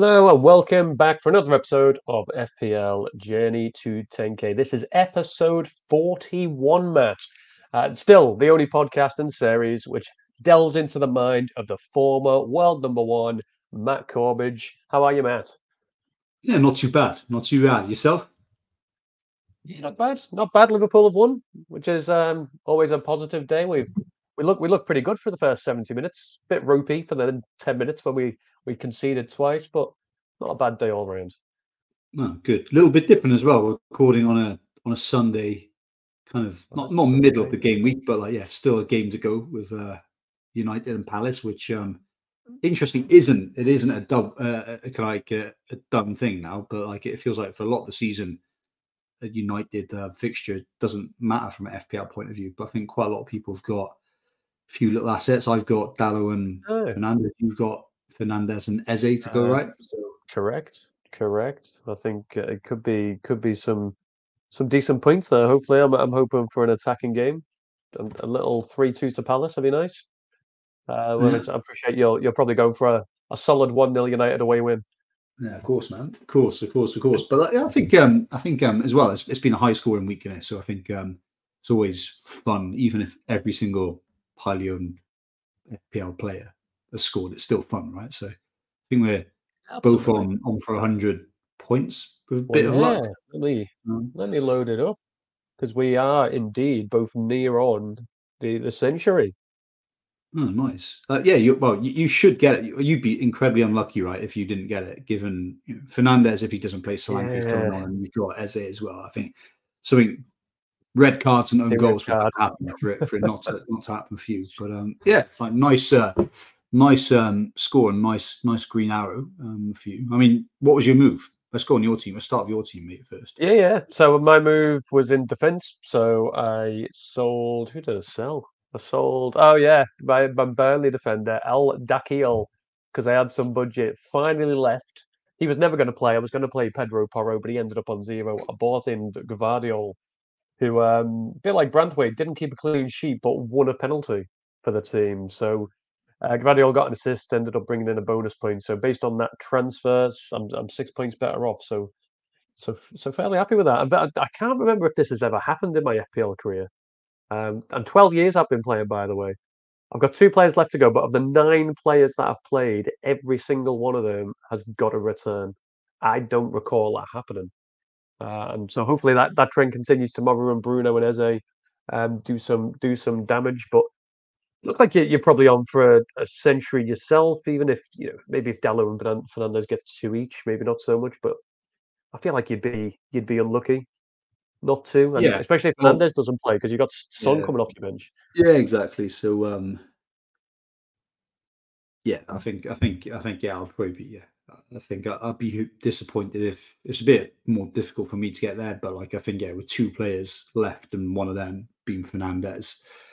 Hello and welcome back for another episode of FPL Journey to 10K. This is episode 41, Matt. Uh, still the only podcast in the series which delves into the mind of the former world number one, Matt Corbidge. How are you, Matt? Yeah, not too bad. Not too bad. Yourself? Yeah, not bad. Not bad. Liverpool have won, which is um, always a positive day. We we look we look pretty good for the first 70 minutes. Bit ropey for the 10 minutes when we we conceded twice, but not a bad day all round. No, good. A little bit different as well. We're recording on a on a Sunday, kind of not not Sunday. middle of the game week, but like yeah, still a game to go with uh, United and Palace, which um interesting isn't it isn't a dub uh, a, of like a, a done thing now, but like it feels like for a lot of the season, a United uh, fixture doesn't matter from an FPL point of view. But I think quite a lot of people have got a few little assets. I've got Dalot and oh. Fernandes. You've got Fernandes and Eze to go uh, right. Correct, correct. I think uh, it could be could be some some decent points there. Hopefully, I'm I'm hoping for an attacking game. A, a little three-two to Palace would be nice. Uh, well, yeah. I appreciate you're you're probably going for a, a solid one 0 United away win. Yeah, of course, man. Of course, of course, of course. But I think um, I think um, as well, it's, it's been a high scoring week in it, so I think um, it's always fun, even if every single highly owned FPL player scored. It's still fun, right? So I think we're Absolutely. both on on for hundred points with a bit well, of yeah. luck. Let me um, let me load it up because we are indeed both near on the the century. Oh, nice. Uh, yeah, you, well, you, you, should get it. You'd be incredibly unlucky, right, if you didn't get it. Given you know, Fernandes, if he doesn't play, Solanke's yeah. coming on, and you've got Eze as well. I think something red cards and own goals would happen for it for it not to not to happen for you. But um, yeah, like nice, uh, nice um, score and nice, nice green arrow um, for you. I mean, what was your move? Let's go on your team. Let's start with your team, mate, first. Yeah, yeah. So my move was in defence. So I sold. Who did I sell? I sold. Oh yeah, my, my Burnley defender Al-Dakhil because I had some budget. Finally left. He was never going to play. I was going to play Pedro Porro, but he ended up on zero. I bought in Gvardiol, who um, a bit like Branthwaite didn't keep a clean sheet, but won a penalty for the team. So uh, Gvardiol got an assist, ended up bringing in a bonus point. So based on that transfer, I'm, I'm six points better off. So so so fairly happy with that. I, I can't remember if this has ever happened in my FPL career. Um, and 12 years I've been playing, by the way. I've got two players left to go, but of the nine players that I've played, every single one of them has got a return. I don't recall that happening. Uh, and so hopefully that, that trend continues tomorrow and Bruno and Eze um, do some do some damage. But look like you're probably on for a, a, century yourself, even if you know maybe if Dalot and Fernandes get two each, maybe not so much. But I feel like you'd be you'd be unlucky not to, and yeah. especially if Fernandes well, doesn't play because you've got Son yeah. coming off your bench. Yeah, exactly. So, um, yeah, I think, I think, I think, yeah, I'll probably be, yeah, I think I'd be disappointed if it's a bit more difficult for me to get there. But like, I think, yeah, with two players left and one of them being Fernandes, I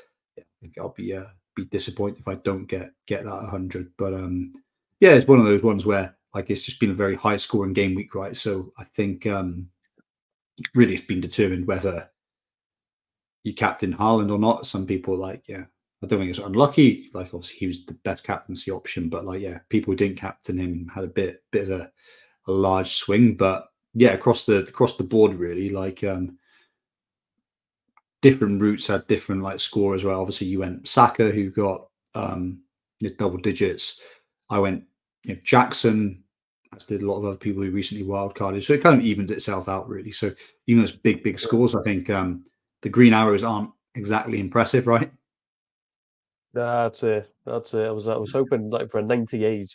think I'll be, uh, be disappointed if I don't get get that hundred. But um, yeah, it's one of those ones where like it's just been a very high scoring game week, right? So I think um, really it's been determined whether you captain Haaland or not. Some people like, yeah, I don't think it's unlucky. Like obviously he was the best captaincy option, but like yeah, people who didn't captain him had a bit bit of a, a large swing. But yeah, across the across the board really, like um different routes had different like score as well. Obviously you went Saka who got um double digits. I went you know, Jackson as did a lot of other people who recently wildcarded. So it kind of evened itself out, really. So even those big, big scores, I think um, the green arrows aren't exactly impressive, right? That's it. That's it. I was I was hoping like for a 98.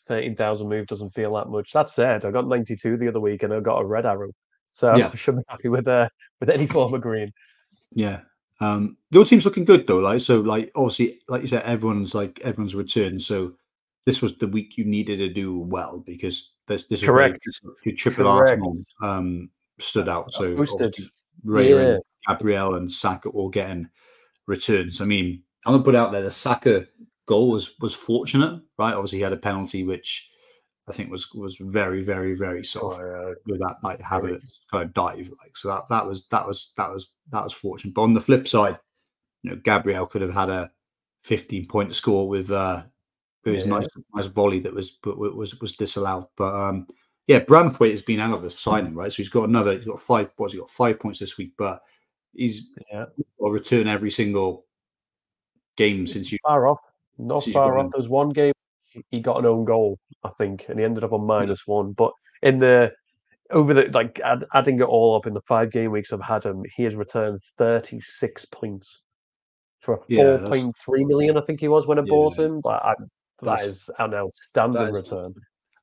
13,000 move doesn't feel that much. That said, I got 92 the other week and I got a red arrow. So yeah. I should be happy with uh, with any form of green. Yeah. Um, your team's looking good though. Like so, like obviously, like you said, everyone's like everyone's returned. So this was the week you needed to do well because this this correct. Your triple Arsenal um, stood out. So Ray yeah. and Gabriel and Saka all getting returns. I mean, I'm gonna put out there the Saka goal was was fortunate, right? Obviously, he had a penalty which I think was was very very very soft oh, with that like have it kind of dive like so that that was that was that was that was fortunate. But on the flip side, you know, Gabriel could have had a 15 point score with uh It was Yeah. nice, nice volley that was but was was disallowed. But um, yeah, Branthwaite has been out of the signing, right? So he's got another. He's got five. What's he got? Five points this week, but he's Yeah. return every single game since you. Far off. Not far off. There's one game he got an own goal, I think, and he ended up on hmm. minus one. But in the over the like add, adding it all up in the five game weeks I've had him, he has returned thirty six points for a Yeah, four point three million. I think he was when I bought Yeah. him. Like I, that is an outstanding is- return.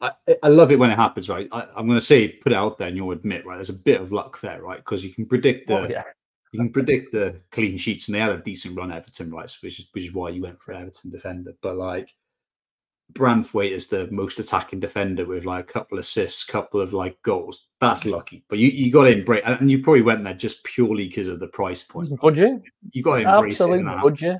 I, I love it when it happens, right? I, I'm going to say, put it out there, and you'll admit, right? There's a bit of luck there, right? Because you can predict the Oh, yeah, you can predict the clean sheets, and they had a decent run Everton, right? So which is which is why you went for Everton defender. But like Branthwaite is the most attacking defender with like a couple of assists, couple of like goals. That's lucky. But you, you got to embrace, and you probably went there just purely because of the price point. Would you? You got to embrace Absolutely, it. would you?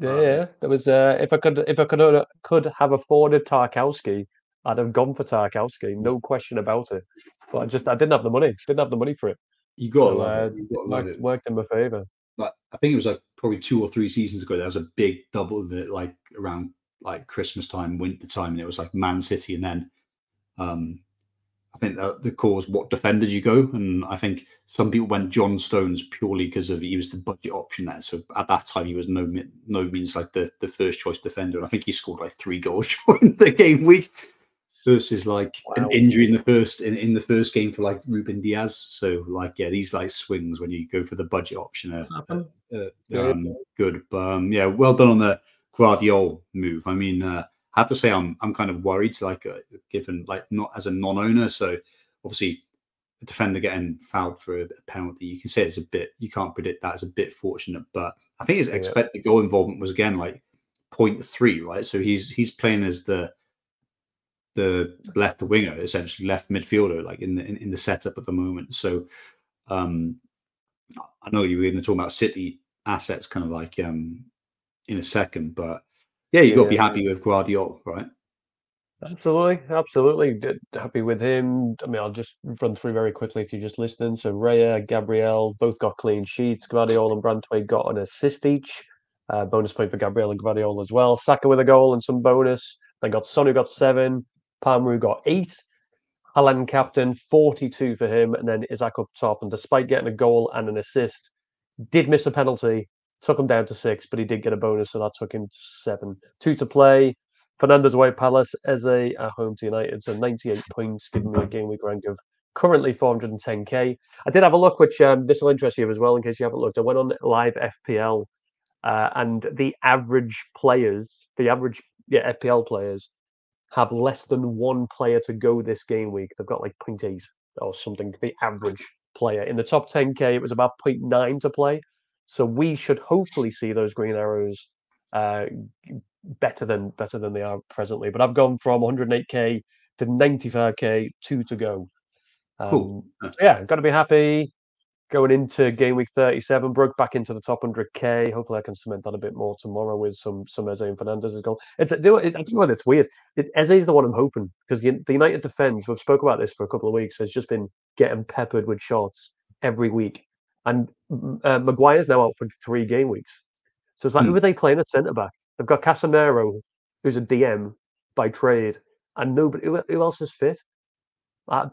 Yeah, Um, yeah. There was uh, if I could if I could uh, could have afforded Tarkowski, I'd have gone for Tarkowski, no question about it. But I just I didn't have the money. Didn't have the money for it. You got to So, love uh, it. You got to Worked, it. worked in my favour. like I think it was like probably two or three seasons ago. There was a big double that like around like Christmas time, winter time, and it was like Man City, and then um I think the, the call was what defender did you go? And I think some people went John Stones purely because of he was the budget option there. So at that time he was no no means like the, the first choice defender. And I think he scored like three goals during the game week versus like Wow. an injury in the first in, in the first game for like Ruben Dias. So like yeah, these like swings when you go for the budget option are, uh, Yeah. um, good. But um, yeah, well done on the Gvardiol move. I mean, uh, I have to say I'm I'm kind of worried, like uh, given like not as a non-owner. So obviously, a defender getting fouled for a penalty, you can say it's a bit. You can't predict that. It's a bit fortunate, but I think his Yeah. expected goal involvement was again like 0.3, right? So he's he's playing as the the left winger, essentially left midfielder, like in the in, in the setup at the moment. So um I know you were going to talk about City assets, kind of like um in a second, but yeah, you got to be happy with Gvardiol, right? Absolutely, absolutely. Happy with him. I mean, I'll just run through very quickly if you're just listening. So Raya, Gabriel, both got clean sheets. Gvardiol and Branthwaite got an assist each. Uh, bonus point for Gabriel and Gvardiol as well. Saka with a goal and some bonus. Then got Son who got seven. Palmer got eight. Haaland captain, 42 for him. And then Isak up top. And despite getting a goal and an assist, did miss a penalty. Took him down to six, but he did get a bonus, so that took him to seven. Two to play. Fernandes away at Palace, Eze at home to United. So 98 points, giving me a game week rank of currently 410k. I did have a look, which um, this will interest you as well, in case you haven't looked. I went on live FPL, uh, and the average players, the average yeah FPL players, have less than one player to go this game week. They've got like 0.8 or something. The average player in the top 10k, it was about 0.9 to play. So we should hopefully see those green arrows uh, better than better than they are presently. But I've gone from 108k to 95k, two to go. Um, Cool. so yeah, got to be happy going into game week 37. Broke back into the top 100k. Hopefully, I can cement that a bit more tomorrow with some some Eze and Fernandes's goal. It's do it, I do know it's weird. It, Eze is the one I'm hoping because the, the United defense. We've spoke about this for a couple of weeks. Has just been getting peppered with shots every week, and uh, Maguire's now out for three game weeks. So it's like, who Hmm. are they playing at centre back? They've got Casemiro, who's a DM by trade, and nobody. Who, who else is fit? Uh,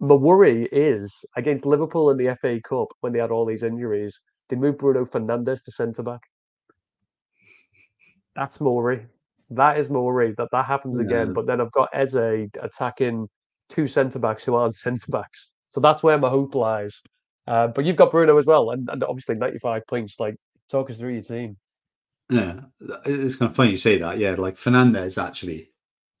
my worry is against Liverpool in the FA Cup when they had all these injuries. They moved Bruno Fernandes to centre back. That's my worry. That is my worry that that happens again. But then I've got Eze attacking two centre backs who aren't centre backs. So that's where my hope lies. Uh, but you've got Bruno as well, and, and obviously 95 points. Like, talk us through your team. Yeah, it's kind of funny you say that. Yeah, like Fernandes actually,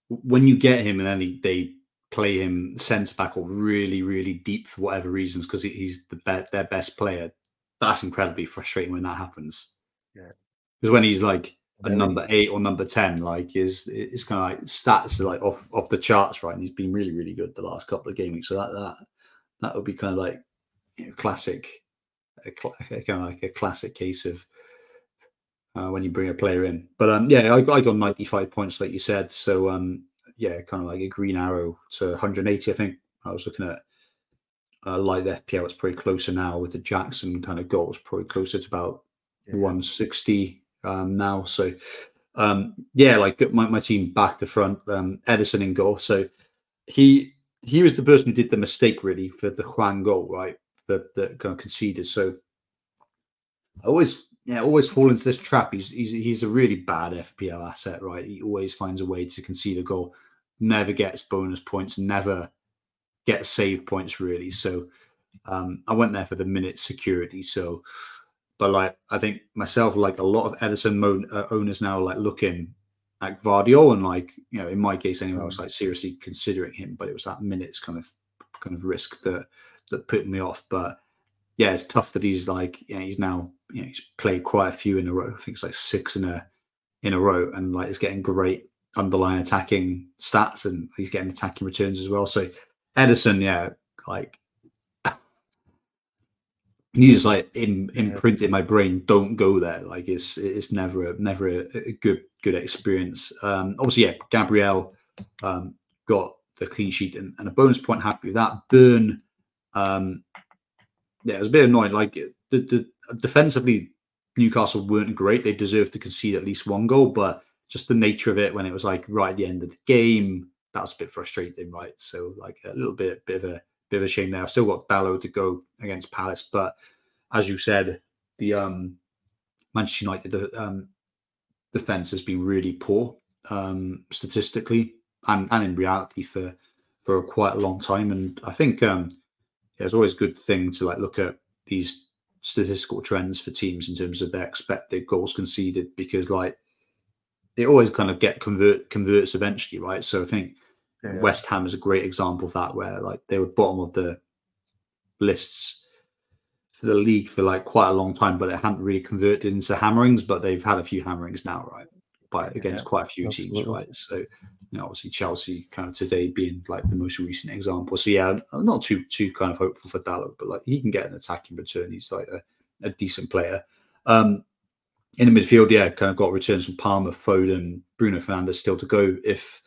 when you get him and then he, they play him centre back or really, really deep for whatever reasons because he's the be- their best player, that's incredibly frustrating when that happens. Yeah. because when he's like a number eight or number ten, like is it's kind of like stats are like off off the charts, right? And he's been really, really good the last couple of gaming. So that that that would be kind of like you know, classic, a cl- kind of like a classic case of uh, when you bring a player in. But um, yeah, I, I got 95 points, like you said. So um, yeah, kind of like a green arrow to 180. I think I was looking at uh, live FPL. It's probably closer now with the Jackson kind of goals, probably closer to about Yeah. 160 um, now. So um, yeah, like my, my team back to front, um, Ederson in goal. So he he was the person who did the mistake really for the Hwang goal, right? That that kind of conceded. So I always yeah, always fall into this trap. He's he's he's a really bad FPL asset, right? He always finds a way to concede a goal, never gets bonus points, never gets save points really. So um, I went there for the minute security. So, but like I think myself, like a lot of Ederson mo- uh, owners now, like looking at Gvardiol and like you know, in my case anyway, I was like seriously considering him, but it was that minutes kind of kind of risk that that put me off. But yeah, it's tough that he's like, know, he's now, you know, he's played quite a few in a row. I think it's like six in a in a row, and like he's getting great underlying attacking stats, and he's getting attacking returns as well. So Ederson, yeah, like he just like in imprinted my brain. Don't go there. Like it's it's never a, never a, a good good experience. Um, obviously, yeah, Gabriel um, got the clean sheet and, and, a bonus point. Happy with that. Burn. Um, yeah, it was a bit annoying. Like the, the defensively, Newcastle weren't great. They deserved to concede at least one goal, but just the nature of it when it was like right at the end of the game, that was a bit frustrating, right? So like a little bit, bit of a bit of a shame there. I've still got Dalot to go against Palace, but as you said, the um, Manchester United um, defense has been really poor um, statistically and, and in reality for for quite a long time. And I think um, it's always a good thing to like look at these statistical trends for teams in terms of their expected goals conceded because like it always kind of get convert converts eventually, right? So I think yeah. West Ham is a great example of that, where like they were bottom of the lists for the league for like quite a long time, but it hadn't really converted into hammerings. But they've had a few hammerings now, right? By against yeah, quite a few absolutely. teams, right? So you know, obviously Chelsea kind of today being like the most recent example. So yeah, I'm not too too kind of hopeful for Dalot, but like he can get an attacking return. He's like a, a decent player. Um, in the midfield, yeah, kind of got returns from Palmer, Foden, Bruno Fernandes still to go. If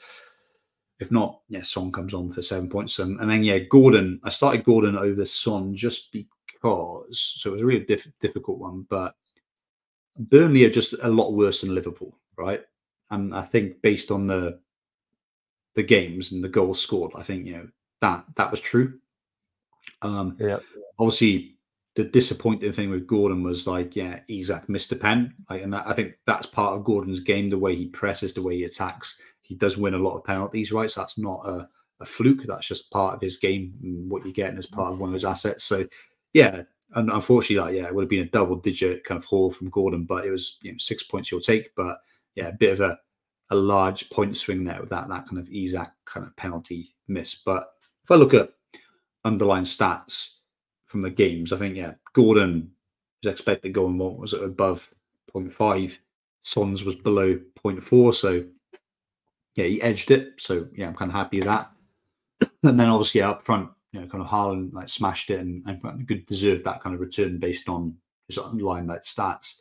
if not, yeah, Son comes on for seven points. Um, and then yeah, Gordon. I started Gordon over Son just because so it was a really diff- difficult one, but Burnley are just a lot worse than Liverpool, right? And I think based on the the games and the goals scored, I think you know that that was true. Um, yeah. Obviously, the disappointing thing with Gordon was like, yeah, Isak missed the pen, like, and that, I think that's part of Gordon's game. The way he presses, the way he attacks, he does win a lot of penalties, right? So that's not a, a fluke. That's just part of his game and what you're getting as part of one of his assets. So, yeah, and unfortunately, like, yeah, it would have been a double-digit kind of haul from Gordon, but it was you know six points you'll take. But yeah, a bit of a a large point swing there with that that kind of Isak kind of penalty miss. But if I look at underlying stats from the games, I think yeah, Gordon was expected going what was it above 0.5, Sons was below 0.4, so yeah, he edged it. So yeah, I'm kind of happy with that. and then obviously up front, you know, kind of Haaland like smashed it and, and good deserved that kind of return based on his underlying like stats.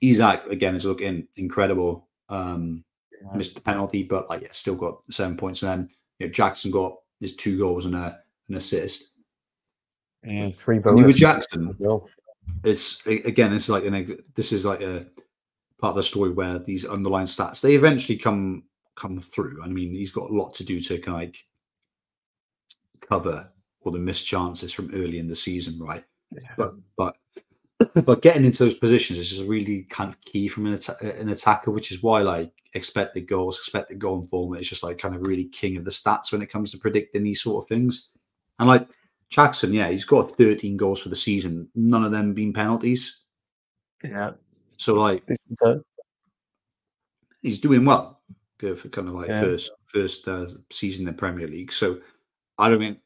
Isak again is looking incredible um, yeah. missed the penalty, but like yeah, still got seven points. And then you know, Jackson got his two goals and a, an assist. And three bonus. With Jackson, it's again, it's like an this is like a part of the story where these underlying stats they eventually come come through. I mean, he's got a lot to do to kind of like cover all the missed chances from early in the season, right? Yeah. But but but getting into those positions is just really kind of key from an, att- an attacker, which is why like expected goals, expected goal involvement is just like kind of really king of the stats when it comes to predicting these sort of things. And like Jackson, yeah, he's got 13 goals for the season, none of them being penalties. Yeah. So like he's doing well good for kind of like yeah. first first uh, season in the Premier League. So I don't think,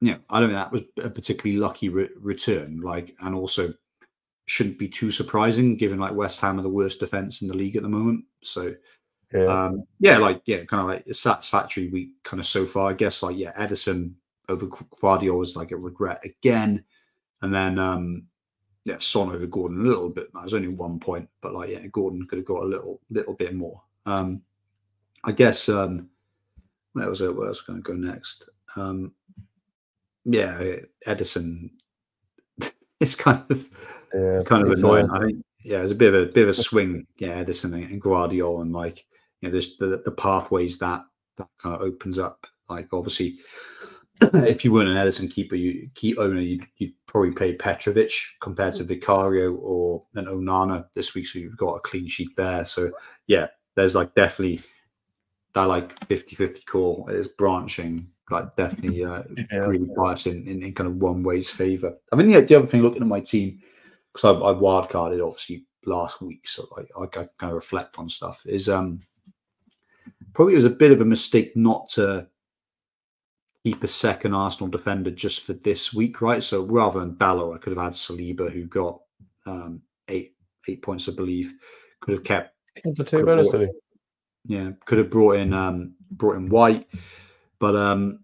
you know, I don't think that was a particularly lucky re- return. Like, and also shouldn't be too surprising given like West Ham are the worst defense in the league at the moment. So yeah, um, yeah like yeah, kind of like a satisfactory week kind of so far. I guess like yeah, Ederson over Gvardiol was like a regret again, and then um yeah, Son over Gordon a little bit. That was only one point, but like yeah, Gordon could have got a little little bit more. Um, I guess um, where was it? Where was going to go next? Um, yeah, Ederson. it's kind of yeah, it's kind of annoying. I think yeah, there's a bit of a bit of a swing, yeah, Ederson and, Gvardiol, and like you know, there's the the pathways that that kind of opens up. Like obviously, if you weren't an Ederson keeper, you key owner, you'd, you'd probably play Petrovic compared to Vicario or an Onana this week, so you've got a clean sheet there. So yeah, there's like definitely that like 50-50 call is branching like definitely uh, yeah. really biased in, in, in, kind of one way's favor. I mean, the, the other thing looking at my team because I, I wildcarded obviously last week, so like I, I kind of reflect on stuff. Is um probably it was a bit of a mistake not to keep a second Arsenal defender just for this week, right? So rather than Dalot, I could have had Saliba, who got um, eight eight points, I believe. Could have kept. two bonus? Yeah, could have brought in um, brought in White, but um,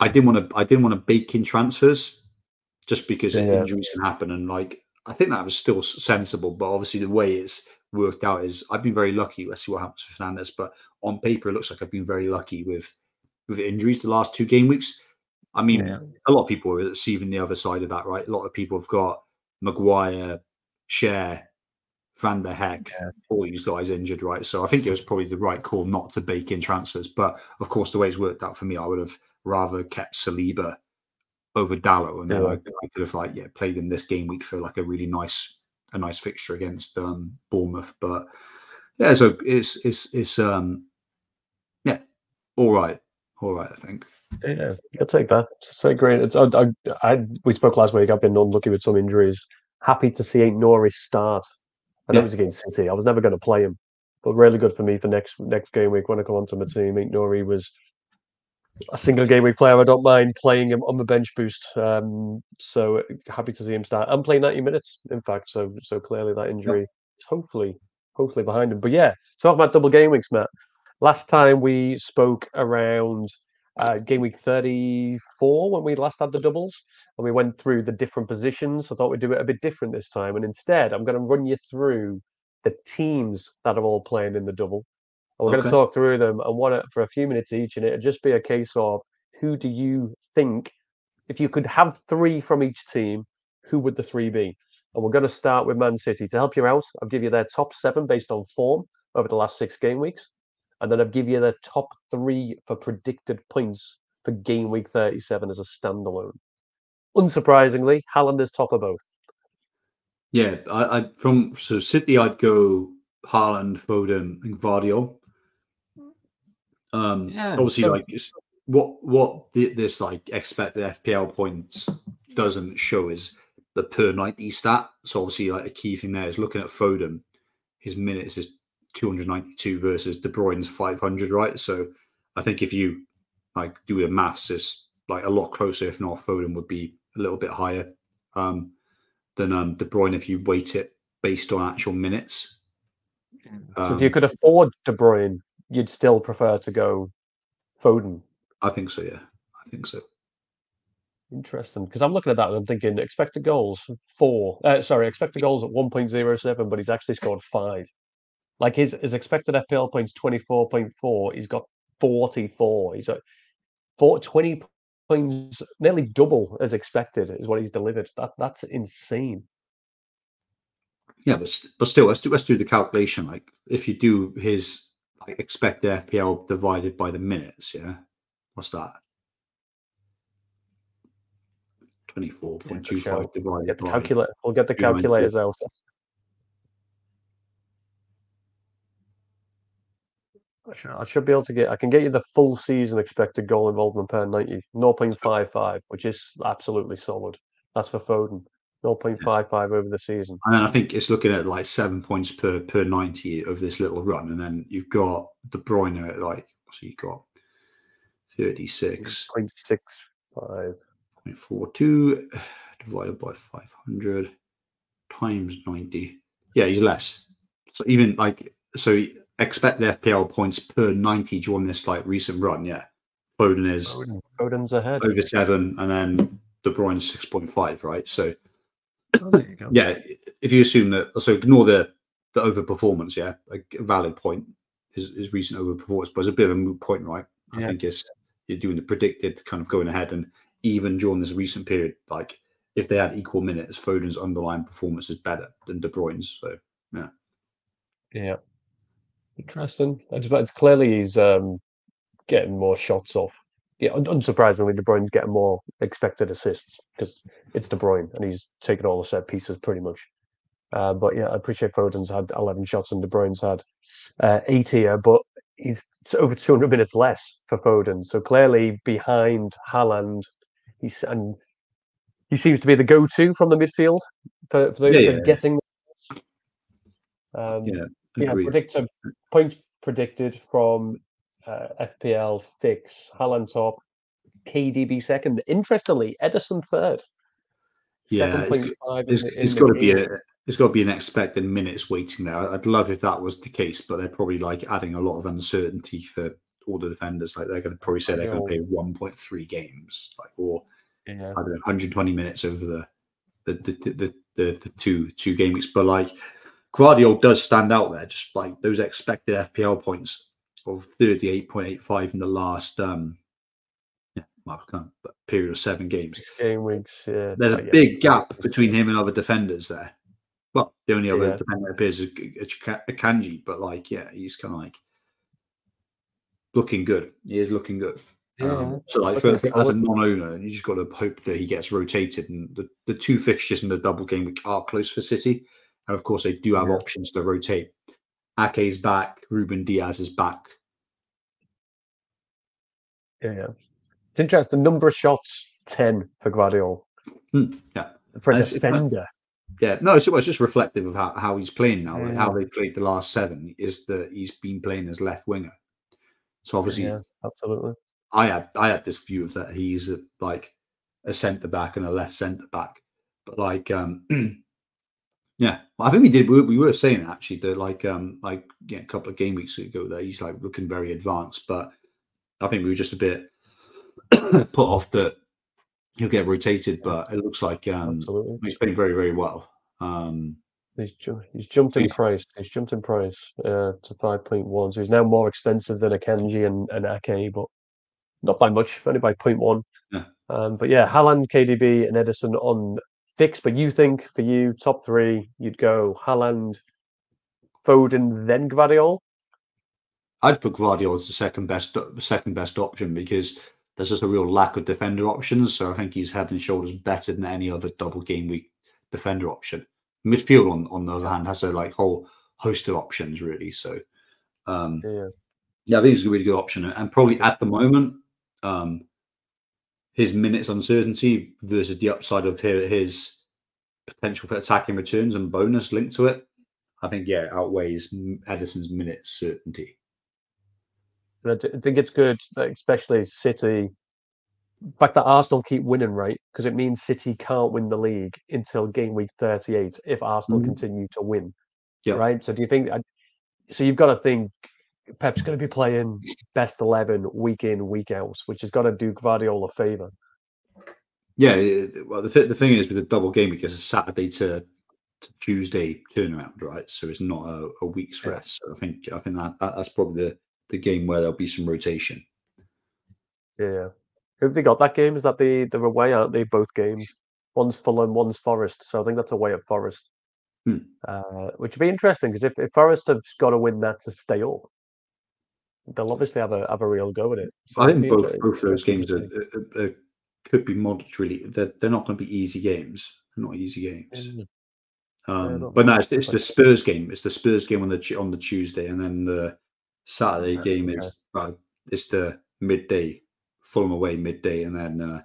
I didn't want to. I didn't want to bake in transfers just because yeah. injuries can happen, and like I think that was still sensible, but obviously the way it's worked out is I've been very lucky. Let's see what happens with Fernandes, but on paper it looks like I've been very lucky with with injuries the last two game weeks. I mean, yeah. a lot of people are receiving the other side of that, right? A lot of people have got Maguire, Schär, Van der Heck, yeah. all these guys injured, right? So I think it was probably the right call not to bake in transfers. But of course, the way it's worked out for me, I would have rather kept Saliba over Dalot, and yeah. then I, I, could have like yeah played them this game week for like a really nice a nice fixture against um, Bournemouth. But yeah, so it's it's it's um yeah, all right, all right. I think. Yeah, I'll take that. It's so great. It's I, I, I, we spoke last week. I've been unlucky with some injuries. Happy to see Norris start. I know yeah. it was against City. I was never going to play him, but really good for me for next next game week when I come onto my team. Nori was a single game week player. I don't mind playing him on the bench boost. Um, so happy to see him start. I'm playing 90 minutes, in fact. So so clearly that injury is hopefully hopefully behind him. But yeah, talk about double game weeks, Matt. Last time we spoke around uh, game week 34 when we last had the doubles and we went through the different positions. I thought we'd do it a bit different this time. And instead, I'm going to run you through the teams that are all playing in the double and we're okay. going to talk through them and one for a few minutes each, and it'd just be a case of who do you think, if you could have three from each team, who would the three be? And we're going to start with Man City to help you out. I'll give you their top seven based on form over the last six game weeks, and then I'll give you their top three for predicted points for game week 37 as a standalone. Unsurprisingly, Haaland is top of both. Yeah, I, I from so City, I'd go Haaland, Foden, and Gvardiol. Um, yeah, obviously, so... like what what the, this like expected FPL points doesn't show is the per ninety stat. So obviously, like a key thing there is looking at Foden. His minutes is 292 versus De Bruyne's 500, right? So I think if you like do the maths, it's like a lot closer. If not, Foden would be a little bit higher um, than um, De Bruyne if you weight it based on actual minutes. So um, if you could afford De Bruyne, you'd still prefer to go Foden. I think so. Yeah, I think so. Interesting, because I'm looking at that and I'm thinking expected goals four. Uh, sorry, expected goals at 1.07, but he's actually scored five. Like his his expected FPL points 24.4. He's got 44. He's at 20 points, nearly double as expected is what he's delivered. That that's insane. Yeah, but but still, let's do let's do the calculation. Like if you do his expect the FPL divided by the minutes. Yeah, what's that? Twenty-four point two five divided get the by. Calculator. We'll get the calculators out. I should, be able to get. I can get you the full season expected goal involvement per ninety, 0.55, which is absolutely solid. That's for Foden. 0.55 over the season. And then I think it's looking at like seven points per per 90 of this little run. And then you've got De Bruyne at like, so you've got 36. 0.65. 0.42 divided by 500 times 90. Yeah, he's less. So even like, so expect the FPL points per 90 during this like recent run. Yeah. Foden is Foden. Foden's ahead over seven, and then De Bruyne six point five, right? So Oh, yeah, if you assume that, so ignore the the overperformance. Yeah, a valid point is, is recent overperformance, but it's a bit of a moot point, right? I think it's you're doing the predicted kind of going ahead, and even during this recent period, like if they had equal minutes, Foden's underlying performance is better than De Bruyne's. So yeah, yeah, interesting. It's clearly he's um, getting more shots off. Yeah, unsurprisingly, De Bruyne's getting more expected assists because it's De Bruyne and he's taken all the set pieces pretty much. Uh, but yeah, I appreciate Foden's had 11 shots and De Bruyne's had uh, eight here, but he's over 200 minutes less for Foden. So clearly behind Haaland, he's and he seems to be the go-to from the midfield for, for, yeah, for yeah. getting. Um, yeah, yeah. Predict points predicted from uh, FPL fix Haaland top, KDB second. Interestingly, Ederson third. Yeah, it's, it's, it's got to be a there's got to be an expected minutes waiting there. I'd love if that was the case, but they're probably like adding a lot of uncertainty for all the defenders. Like they're going to probably say they're going to play 1.3 games, like or yeah. I don't know, 120 minutes over the the the, the the, the, two two game weeks. But like Gvardiol does stand out there, just like those expected FPL points of 38.85 in the last um yeah, well, I can't, but period of seven games. Six game weeks. Yeah. There's a big gap between him and other defenders there. Well, the only other yeah. defender appears is Akanji, but like, yeah, he's kind of like looking good. He is looking good. Yeah. Um, so, like, for, as a non-owner, you just got to hope that he gets rotated. And the, the two fixtures in the double game week are close for City, and of course, they do have yeah. options to rotate. Ake's back, Ruben Dias is back. Yeah, yeah. It's interesting. Number of shots, ten for Gvardiol. Mm, yeah, for a defender. Yeah, no, it's, it's just reflective of how, how he's playing now, like how they played the last seven. Is that he's been playing as left winger. So obviously, yeah, absolutely. I had I had this view of that he's a, like a centre back and a left centre back, but like um yeah, well, I think we did we, we were saying actually that like um like yeah, a couple of game weeks ago that he's like looking very advanced, but I think we were just a bit put off that he'll get rotated, but it looks like um Absolutely. he's playing very very well. Um He's, ju- he's jumped in price. He's jumped in price uh, to five point one, so he's now more expensive than Akanji and, and Ake, but not by much, only by 0.1. Yeah. Um, but yeah, Haaland, KDB, and Ederson on fix. But you think for you, top three, you'd go Haaland, Foden, then Gvardiol? I'd put Gvardiol as the second best second best option because there's just a real lack of defender options. So I think he's head and shoulders better than any other double game week defender option. Midfield, on, on the other hand, has a like whole host of options really. So um, yeah. yeah, I think it's a really good option, and probably at the moment um, his minutes uncertainty versus the upside of his potential for attacking returns and bonus linked to it, I think yeah outweighs Ederson's minutes certainty. I think it's good, especially City. The fact that Arsenal keep winning, right? Because it means City can't win the league until game week 38 if Arsenal mm-hmm. continue to win. Yeah. Right. So do you think? So you've got to think Pep's going to be playing best 11 week in, week out, which has got to do Gvardiol a favour. Yeah, well, the, th- the thing is with the double game, because it's Saturday to, to Tuesday turnaround, right? So it's not a, a week's yeah. rest. So I think I think that, that, that's probably the, the game where there'll be some rotation. Yeah, who've they got that game? Is that the the away? Aren't they both games? One's Fulham, one's Forest. So I think that's away at Forest. Hmm. Uh, which would be interesting because if, if Forest have got to win that to stay up, they'll obviously have a have a real go at it. So I think both both those games are, are, are, could be moderately. They're, they're not going to be easy games. They're not easy games. Mm. Um, yeah, but no, it's, it's, the Spurs game. It's the Spurs game on the on the Tuesday, and then the Saturday game okay. is uh, it's the midday, Fulham away midday, and then uh,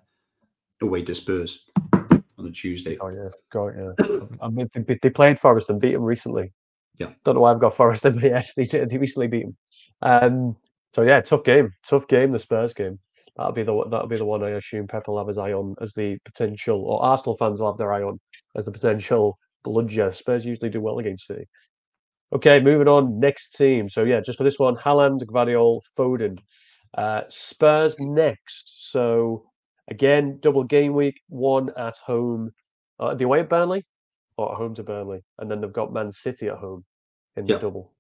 away to Spurs on the Tuesday. Oh yeah, God, yeah. I mean, they, they played Forest and beat them recently. Yeah, don't know why I've got Forest, but yes, they, they recently beat them. Um, so yeah, tough game, tough game. The Spurs game. That'll be the that'll be the one I assume Pep will have his eye on as the potential, or Arsenal fans will have their eye on as the potential bludger. Spurs usually do well against City. Okay, moving on. Next team. So yeah, just for this one, Haaland, Gvardiol, Foden. Uh, Spurs next. So again, double game week. One at home. Uh, the away at Burnley, or at home to Burnley, and then they've got Man City at home in the double.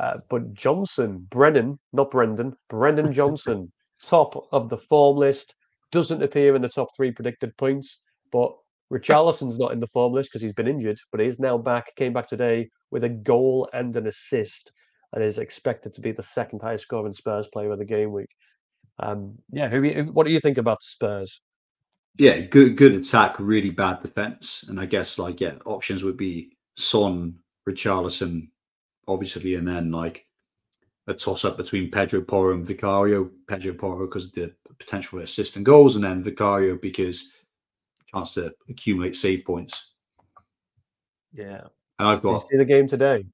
Uh, but Johnson, Brennan, not Brendan, Brennan Johnson, top of the form list, doesn't appear in the top three predicted points, but Richarlison's not in the form list because he's been injured, but he's now back. Came back today with a goal and an assist, and is expected to be the second highest scoring Spurs player of the game week. Um, yeah, who, what do you think about Spurs? Yeah, good good attack, really bad defense, and I guess like yeah, options would be Son, Richarlison, obviously, and then like a toss up between Pedro Porro and Vicario. Pedro Porro because of the potential for assist and goals, and then Vicario because chance to accumulate save points. Yeah, and I've got. See the game today?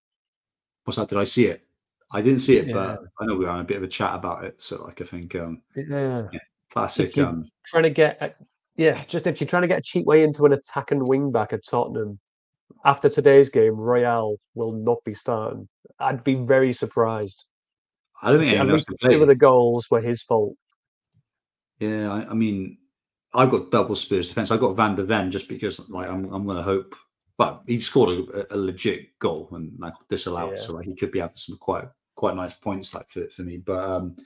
What's that? Did I see it? I didn't see it, yeah. but I know we were on a bit of a chat about it. So, like, I think, um, yeah, yeah classic. Um, trying to get, yeah, just if you're trying to get a cheap way into an attack and wing back at Tottenham, after today's game, Royal will not be starting. I'd be very surprised. I don't think anyone else Two of the goals were his fault. Yeah, I, I, mean, I've got double Spurs defense. I've got Van der Ven just because, like, I'm, I'm going to hope. But he scored a, a, legit goal and like disallowed, yeah. so like he could be having some quite quite nice points like for, for me. But um,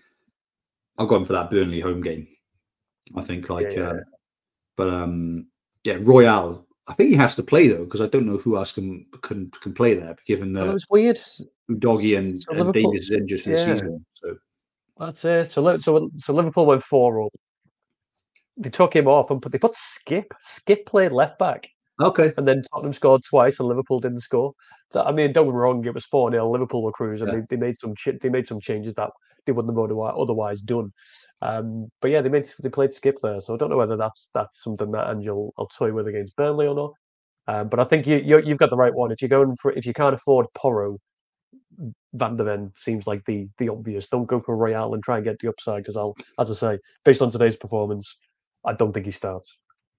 I've gone for that Burnley home game. I think like, yeah, yeah. Um, but um, yeah, Royal I think he has to play though because I don't know who else can can can play there. Given the it was weird. Doggy and, so and Davies is injured for the season, so that's it. So so so Liverpool went four up. They took him off and put they put Skipp. Skipp played left back. Okay. And then Tottenham scored twice and Liverpool didn't score. So I mean, don't get me wrong, it was four 0 Liverpool were cruising. Yeah. They, they made some they made some changes that they wouldn't have otherwise done. Um, but yeah, they made they played Skipp there, so I don't know whether that's that's something that Ange will toy with against Burnley or not. Um, but I think you, you have got the right one. If you're going for if you can't afford Porro, Van der Ven seems like the the obvious. Don't go for Royal and try and get the upside because I'll, as I say, based on today's performance, I don't think he starts.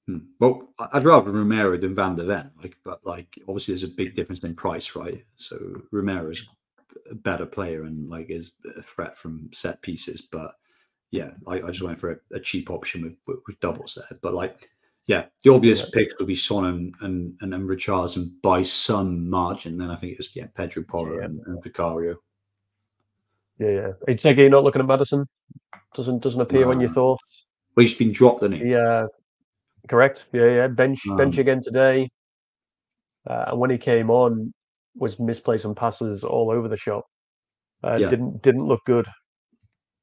Hmm. Well, I'd rather Romero than Van der Ven. Like, but like obviously there's a big difference in price, right? So Romero's a better player and like is a threat from set pieces, but yeah, I, I just went for a, a cheap option with, with, doubles there. But like, yeah, the obvious yeah. picks would be Son and and and, and Richarlison by some margin. Then I think it's yeah Pedro Porro yeah. and, and, Vicario. Yeah, yeah. It's you're not looking at Maddison. Doesn't doesn't appear no. on your thoughts. Well, he's been dropped, hasn't he? Yeah, correct. Yeah, yeah. Bench um, bench again today. Uh, and when he came on, was misplacing passes all over the shop. Uh, yeah. Didn't didn't look good.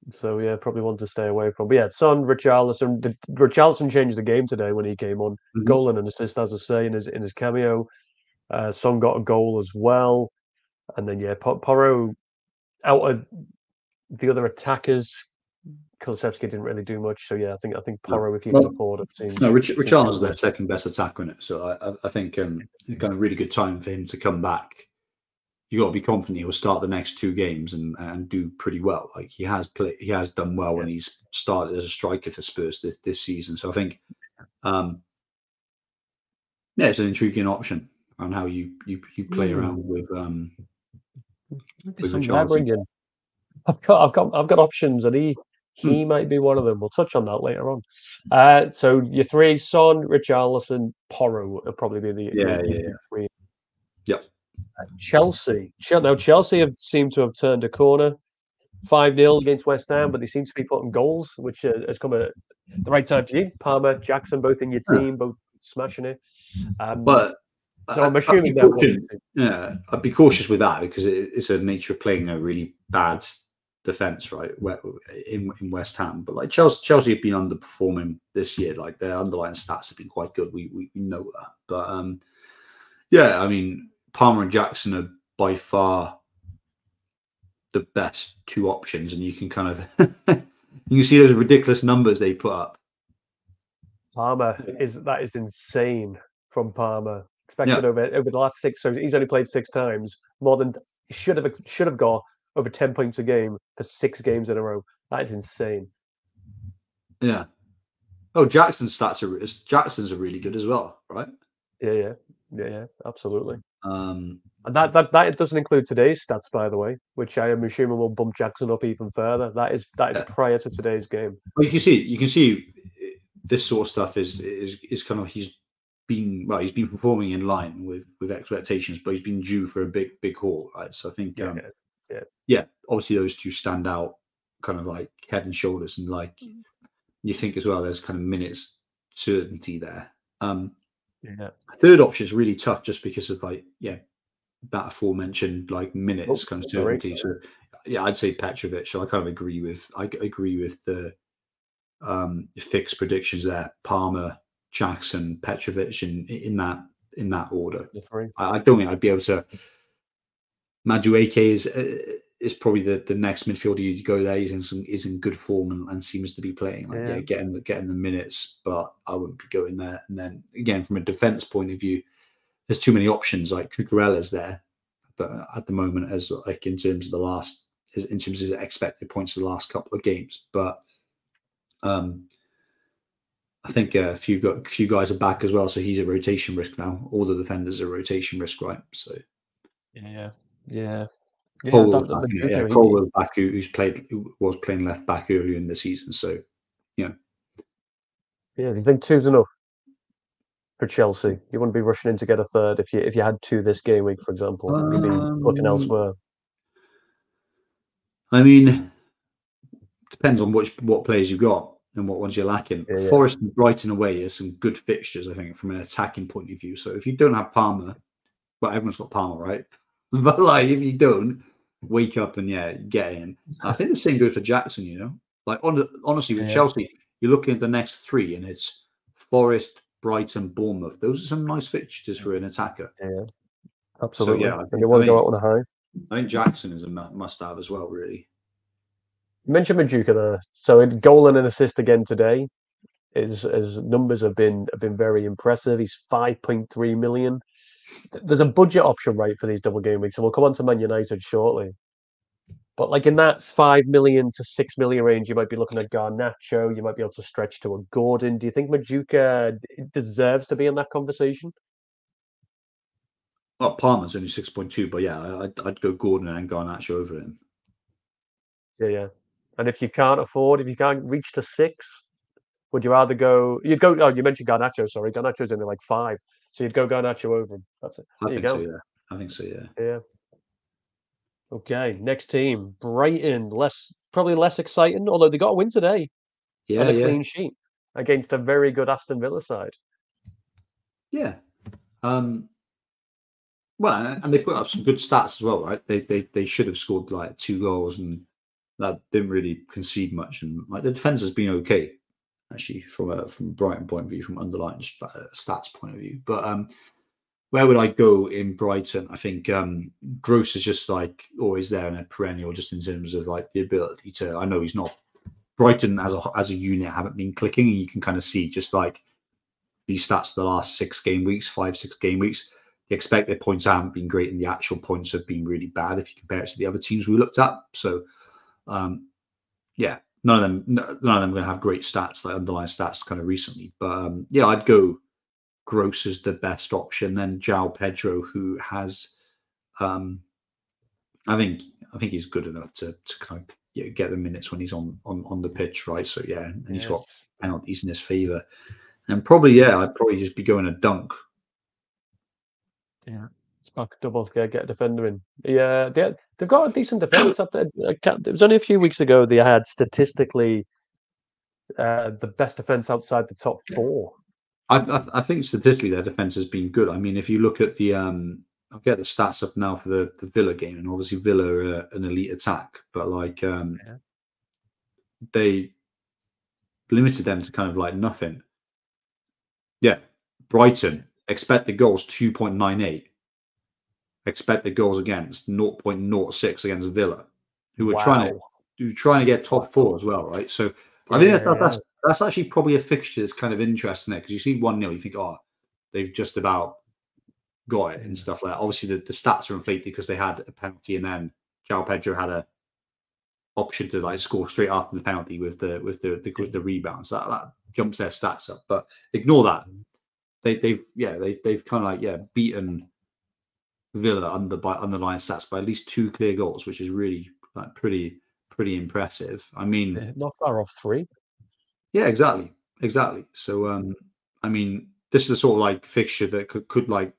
So yeah, probably one to stay away from. But yeah, Son, Richarlison. Did Richarlison changed the game today when he came on. Mm-hmm. Goal and an assist, as I say, in his in his cameo. Uh, Son got a goal as well, and then yeah, Porro out of the other attackers. Kulusevski didn't really do much, so yeah, I think I think Porro, no. if you well, can afford it, seems. No, Rich, Richarlison's their second best attacker in it, so I, I think um, kind of really good time for him to come back you got to be confident he'll start the next two games and and do pretty well. Like he has played, he has done well yeah. when he's started as a striker for Spurs this, this season. So I think, um, yeah, it's an intriguing option on how you you you play mm. around with um. With I've got I've got I've got options, and he he hmm. might be one of them. We'll touch on that later on. Uh, so your three: Son, Richarlison, Porro will probably be the yeah, the, yeah, yeah. three. Yep. Chelsea. Now Chelsea have seemed to have turned a corner. 5 0 against West Ham, but they seem to be putting goals, which uh, has come at the right time for you. Palmer, Jackson, both in your team, both smashing it. Um, but so I'm assuming that. Yeah, I'd be cautious with that because it, it's a nature of playing a really bad defense, right? In, in West Ham, but like Chelsea, Chelsea have been underperforming this year. Like their underlying stats have been quite good. We we, we know that, but um, yeah, I mean, Palmer and Jackson are by far the best two options, and you can kind of you can see those ridiculous numbers they put up. Palmer is that is insane from Palmer. Expected yeah. over over the last six, so he's only played six times. More than he should have should have got over ten points a game for six games in a row. That is insane. Yeah. Oh, Jackson's stats are Jackson's are really good as well, right? Yeah, yeah, yeah, yeah, absolutely. Um, and that, that that doesn't include today's stats, by the way, which I am assuming will bump Jackson up even further. That is that is yeah. prior to today's game. Well, you can see you can see this sort of stuff is is is kind of he's been well he's been performing in line with with expectations, but he's been due for a big big haul, right? So I think yeah, um, yeah. yeah, obviously those two stand out, kind of like head and shoulders, and like mm. you think as well, there's kind of minutes certainty there. Um, Yeah. Third option is really tough just because of like yeah that aforementioned like minutes Oh, kind of sorry. certainty. So yeah, I'd say Petrovic. So I kind of agree with I agree with the um fixed predictions there. Palmer, Jackson, Petrovic in in that in that order. I, I don't think I'd be able to. Madueke is uh, is probably the, the next midfielder you go there. He's in some, is in good form and, and seems to be playing like yeah. Yeah. getting the getting the minutes. But I wouldn't be going there. And then again, from a defense point of view, there's too many options. Like Cucurella's there at the, at the moment as like in terms of the last in terms of expected points of the last couple of games. But um, I think a few got few guys are back as well, so he's a rotation risk now. All the defenders are rotation risk, right? So Yeah. Yeah. Yeah, that- that back, Madueke, yeah, he- Colwill's back who, who's played who was playing left back earlier in the season. So Yeah, Yeah, do you think two's enough for Chelsea? You wouldn't be rushing in to get a third if you if you had two this game week, for example. You'd be looking Um, elsewhere. I mean, depends on which what players you've got and what ones you're lacking. Yeah, yeah. Forest and Brighton away is some good fixtures, I think, from an attacking point of view. So if you don't have Palmer, well, everyone's got Palmer, right? But like, if you don't, wake up and yeah, get in. I think the same goes for Jackson. You know, like on, honestly with Yeah. Chelsea, you're looking at the next three, and it's Forest, Brighton, Bournemouth. Those are some nice fixtures for an attacker. Yeah, absolutely. yeah, I and think- they want I to go out on a high. I think Jackson is a must-have as well. Really, You mentioned Madueke there. So goal and an assist again today. His his numbers have been have been very impressive. He's five point three million. Th- There's a budget option right for these double game weeks, and we'll come on to Man United shortly. But like in that five million to six million range, you might be looking at Garnacho. You might be able to stretch to a Gordon. Do you think Madueke deserves to be in that conversation? well, Palmer's only six point two, but yeah, I'd, I'd go Gordon and Garnacho over him. Yeah, yeah. And if you can't afford, if you can't reach to six, would you rather go? You'd go. Oh, you mentioned Garnacho. Sorry, Garnacho's only like five, so you'd go Garnacho over him. That's it. I There you think go. so. Yeah, I think so. Yeah. Yeah. Okay, next team, Brighton. Less, probably less exciting, although they got a win today Yeah, and a yeah, clean sheet against a very good Aston Villa side. yeah. Um, well, and and they put up some good stats as well, right? They they they should have scored like two goals and that didn't really concede much, and like the defense has been okay actually from a from Brighton point of view, from underlying uh, stats point of view. But um, where would I go in Brighton? I think um, Gross is just like always there and a perennial, just in terms of like the ability to. I know he's not Brighton as a as a unit haven't been clicking, and you can kind of see just like these stats the last six game weeks, five six game weeks. The expected points haven't been great, and the actual points have been really bad if you compare it to the other teams we looked at. So, um, yeah, none of them, none of them going to have great stats, like underlying stats, kind of recently. But um, yeah, I'd go Gross as the best option. Then João Pedro, who has, um, I think, I think he's good enough to to kind of yeah, get the minutes when he's on on on the pitch, right? So yeah, and he's got Yes. penalties in his favour. And probably, yeah, I'd probably just be going a dunk. Yeah, Spark double get, get a defender in. Yeah, they, they've got a decent defense. After, I can't- it was only a few weeks ago they had statistically uh, the best defense outside the top four. I, I, I think statistically their defense has been good. I mean, if you look at the, um, I'll get the stats up now for the, the Villa game, and obviously Villa are uh, an elite attack, but like um, Yeah. they limited them to kind of like nothing. Yeah, Brighton expected goals two point nine eight. Expected goals against 0.06 against Villa, who were trying to Wow. who trying to get top four as well, right? So I think that, Yeah. that's that's actually probably a fixture that's kind of interesting there because you see one 0 you think, oh, they've just about got it and mm. stuff like that. Obviously, the, the stats are inflated because they had a penalty and then João Pedro had a option to like score straight after the penalty with the with the, the with mm. the rebounds. That, that jumps their stats up. But ignore that. Mm. They they've yeah they they've kind of like yeah beaten Villa under by underlying stats by at least two clear goals, which is really like pretty pretty impressive. I mean. Yeah, Not far off three. Yeah, exactly, exactly. So, um, I mean, this is the sort of like fixture that could, could like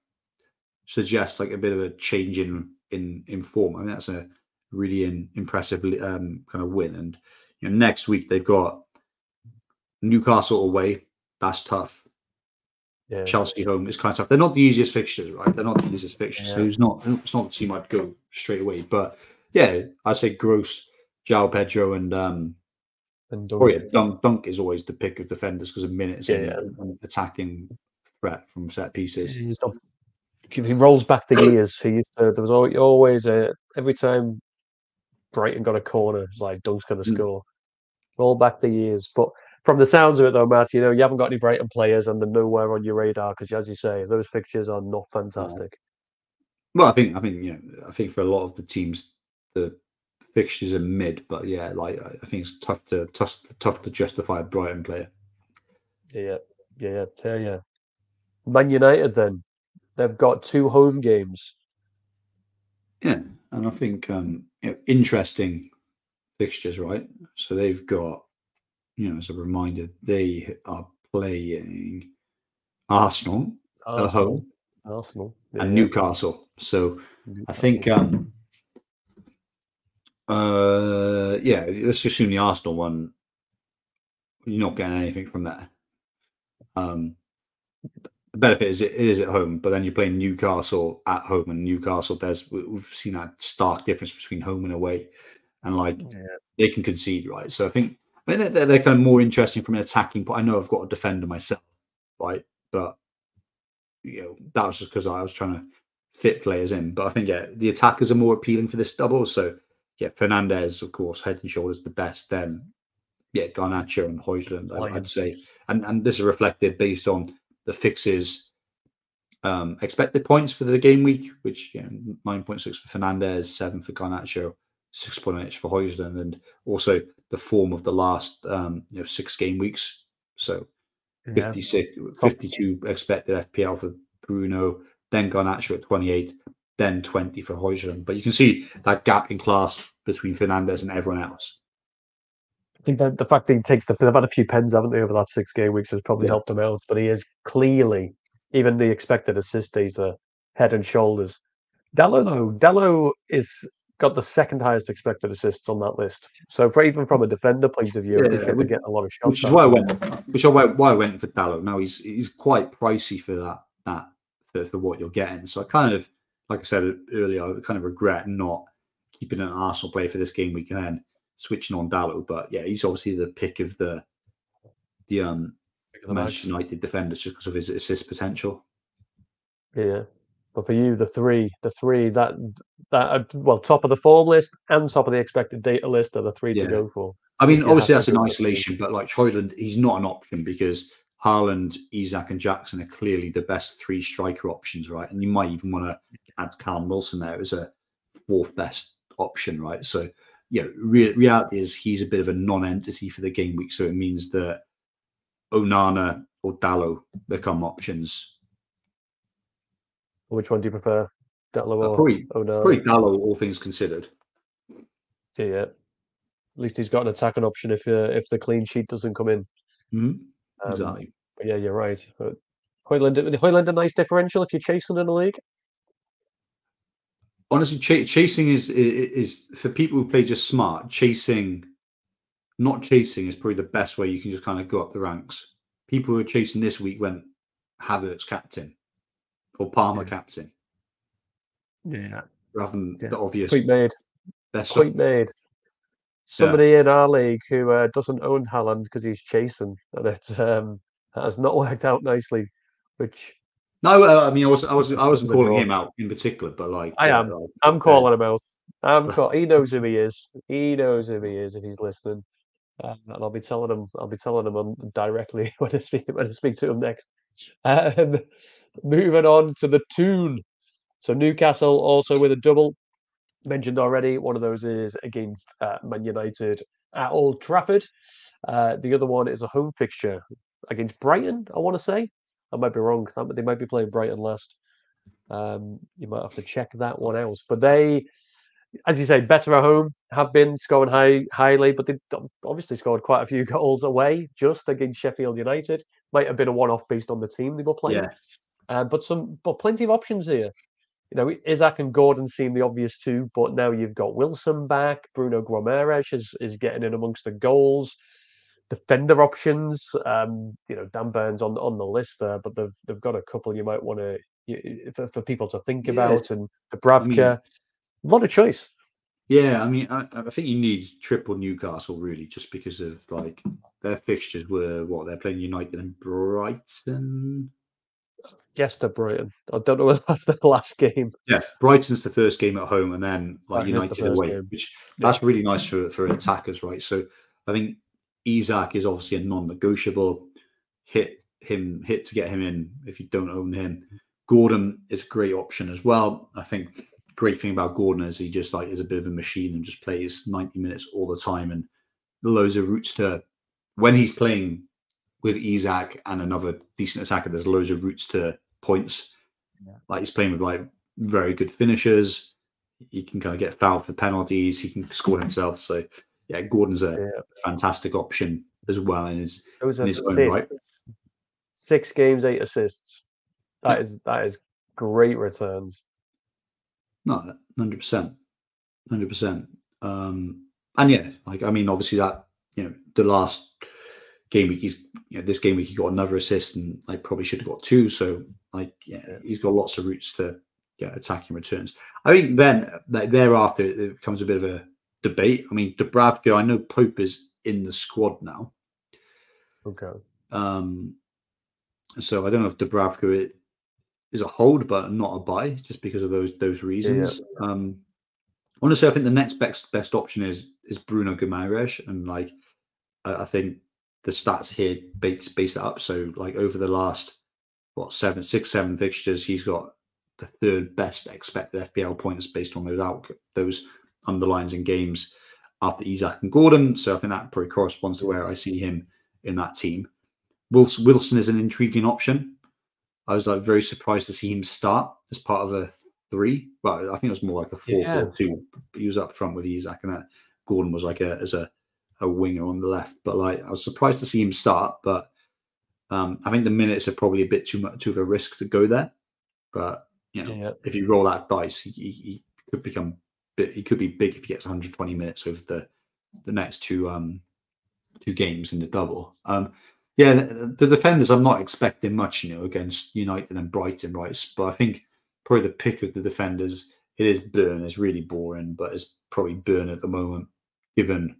suggest like a bit of a change in in in form. I mean, that's a really in, impressive um, kind of win. And you know, next week they've got Newcastle away. That's tough. Yeah. Chelsea home is kind of tough. They're not the easiest fixtures, right? They're not the easiest fixtures. So it's not it's not the team I'd go straight away. But yeah, I'd say Gross, João Pedro, and um And oh yeah, Dunk Dunk is always the pick of defenders because of minutes Yeah, and, yeah. and attacking threat from set pieces. Not- if he rolls back the years, he used to, there was al- always a every time Brighton got a corner, it's like Dunk's going to Mm. score. Roll back the years, but from the sounds of it, though, Matt, you know you haven't got any Brighton players, and they're nowhere on your radar because, as you say, those fixtures are not fantastic. Well, I think I think you know, I think for a lot of the teams, the fixtures are mid, but yeah, like I I think it's tough to tough tough to justify a Brighton player. Yeah, yeah, yeah, yeah. Man United, then they've got two home games. Yeah, and I think um, you know, interesting fixtures, right? So they've got, you know, as a reminder, they are playing Arsenal at home Arsenal, and yeah, Newcastle. So I think, um, uh, yeah, let's assume the Arsenal one. You're not getting anything from there. Um, the benefit is it is at home, but then you're playing Newcastle at home, and Newcastle. There's we- we've seen that stark difference between home and away, and like Yeah. they can concede, right? So I think I mean they're, they're, kind of more interesting from an attacking point. I know I've got a defender myself, right? But you know that was just because I was trying to fit players in. But I think yeah, the attackers are more appealing for this double. So yeah, Fernandes, of course, head and shoulders the best. Then yeah, Garnacho and Højlund, I, I'd say, and and this is reflected based on the fixes. Um, expected points for the game week, which you know, nine point six for Fernandes, seven for Garnacho, six point eight for Højlund, and also the form of the last um, you know six game weeks. So Yeah. 56, 52 expected FPL for Bruno, then Garnacho at 28, then 20 for Højlund. But you can see that gap in class between Fernandes and everyone else. I think that the fact that he takes the they've had a few pens, haven't they, over that six game weeks has probably Yeah. helped him out. But he is clearly even the expected assist data, head and shoulders. Dalot though, Dalot is got the second highest expected assists on that list. So for even from a defender point of view, Yeah, should be getting a lot of shots. Which is why I went, which is why, why I went for Dalot. Now he's he's quite pricey for that that for, for what you're getting. So I kind of, like I said earlier, I kind of regret not keeping an Arsenal player for this game week and then switching on Dalot. But yeah, he's obviously the pick of the the um the Manchester. United defenders just because of his assist potential. Yeah. But for you, the three, the three that that are, well, top of the form list and top of the expected data list are the three Yeah. to go for. I mean, obviously that's in go with the isolation, but like Højlund, he's not an option because Haaland, Isak, and Jackson are clearly the best three striker options, right? And you might even want to add Callum Wilson there as a fourth best option, right? So, yeah, re- reality is he's a bit of a non-entity for the game week, so it means that Onana or Dalot become options. Which one do you prefer, Dalot Uh, or probably, Onana? probably Dalot, all things considered. Yeah, yeah. At least he's got an attacking option if uh, if the clean sheet doesn't come in. Mhm, Um, exactly. Yeah, you're right. But Højlund, Højlund, a nice differential if you're chasing in the league. honestly, ch- chasing is, is is for people who play just smart. Chasing, not chasing, is probably the best way you can just kind of go up the ranks. People who are chasing this week went Havertz captain or Palmer Yeah. captain Yeah, rather than Yeah. the obvious point made. best. Point made. Somebody in our league who uh, doesn't own Haaland because he's chasing, and it um, has not worked out nicely. Which No, uh, I mean, I was I was I wasn't calling him out in particular, but like I am. like, I'm calling him out. I'm call- he knows who he is. He knows who he is if he's listening. Uh, and I'll be telling him. I'll be telling him um, directly when I speak when I speak to him next. Um, moving on to the tune. So Newcastle also with a double mentioned already. One of those is against uh, Man United at Old Trafford. Uh, the other one is a home fixture against Brighton. I want to say. I might be wrong. They might be playing Brighton last. Um, you might have to check that one out. But they, as you say, better at home. Have been scoring high highly, but they obviously scored quite a few goals away just against Sheffield United. Might have been a one-off based on the team they were playing. Yeah. Uh, but some, but plenty of options here. You know, Isak and Gordon seem the obvious two, but now you've got Wilson back. Bruno Guimaraes is is getting in amongst the goals. defender options. Um, you know, Dan Burn's on on the list there, but they've they've got a couple you might want to for, for people to think Yeah, about, and I Dubravka, mean, a lot of choice. yeah. I mean, I, I think you need triple Newcastle really, just because of like their fixtures were what they're playing United and Brighton. To Brighton. I don't know whether that's the last game. Yeah, Brighton's the first game at home, and then like United away, game. which that's really nice for for attackers, right? So I think Isak is obviously a non-negotiable. Hit him, hit to get him in if you don't own him. Gordon is a great option as well. I think great thing about Gordon is he just like is a bit of a machine and just plays 90 minutes all the time and loads of routes to when he's playing with Isak and another decent attacker, there's loads of routes to points. Yeah. Like he's playing with like very good finishers. He can kind of get fouled for penalties. He can score himself. So yeah, Gordon's a Yeah. fantastic option as well. And is Those in his own right. Six games, eight assists. That Yeah. is that is great returns. no, hundred percent, hundred percent. Um, and yeah, like I mean, obviously that you know the last game week, he's you know this game week he got another assist and like probably should have got two. So like yeah, Yeah. he's got lots of routes to yeah attacking returns. I think then like, thereafter it becomes a bit of a debate. I mean, Dubravka, I know Pope is in the squad now. Okay. Um, so I don't know if Dubravka i- is a hold, but not a buy, just because of those those reasons. Um, honestly, I think the next best best option is is Bruno Guimaraes, and like I, I think the stats here base base that up. So like over the last what seven, six, seven fixtures, he's got the third best expected FPL points based on those out those underlines in games after Isak and Gordon. So I think that probably corresponds to where I see him in that team. Wilson, Wilson is an intriguing option. I was like very surprised to see him start as part of a three. Well, I think it was more like a four Yeah. four two. He was up front with Isak, and that Gordon was like a as a a winger on the left. But like I was surprised to see him start. But um, I think the minutes are probably a bit too much too of a risk to go there. But you know, Yeah. if you roll that dice, he, he, could become bit. He could be big if he gets 120 minutes over the the next two um two games in the double. Um, yeah, the, the defenders, I'm not expecting much, you know, against United and Brighton, right? But I think probably the pick of the defenders, it is Burn. It's really boring, but it's probably Burn at the moment, given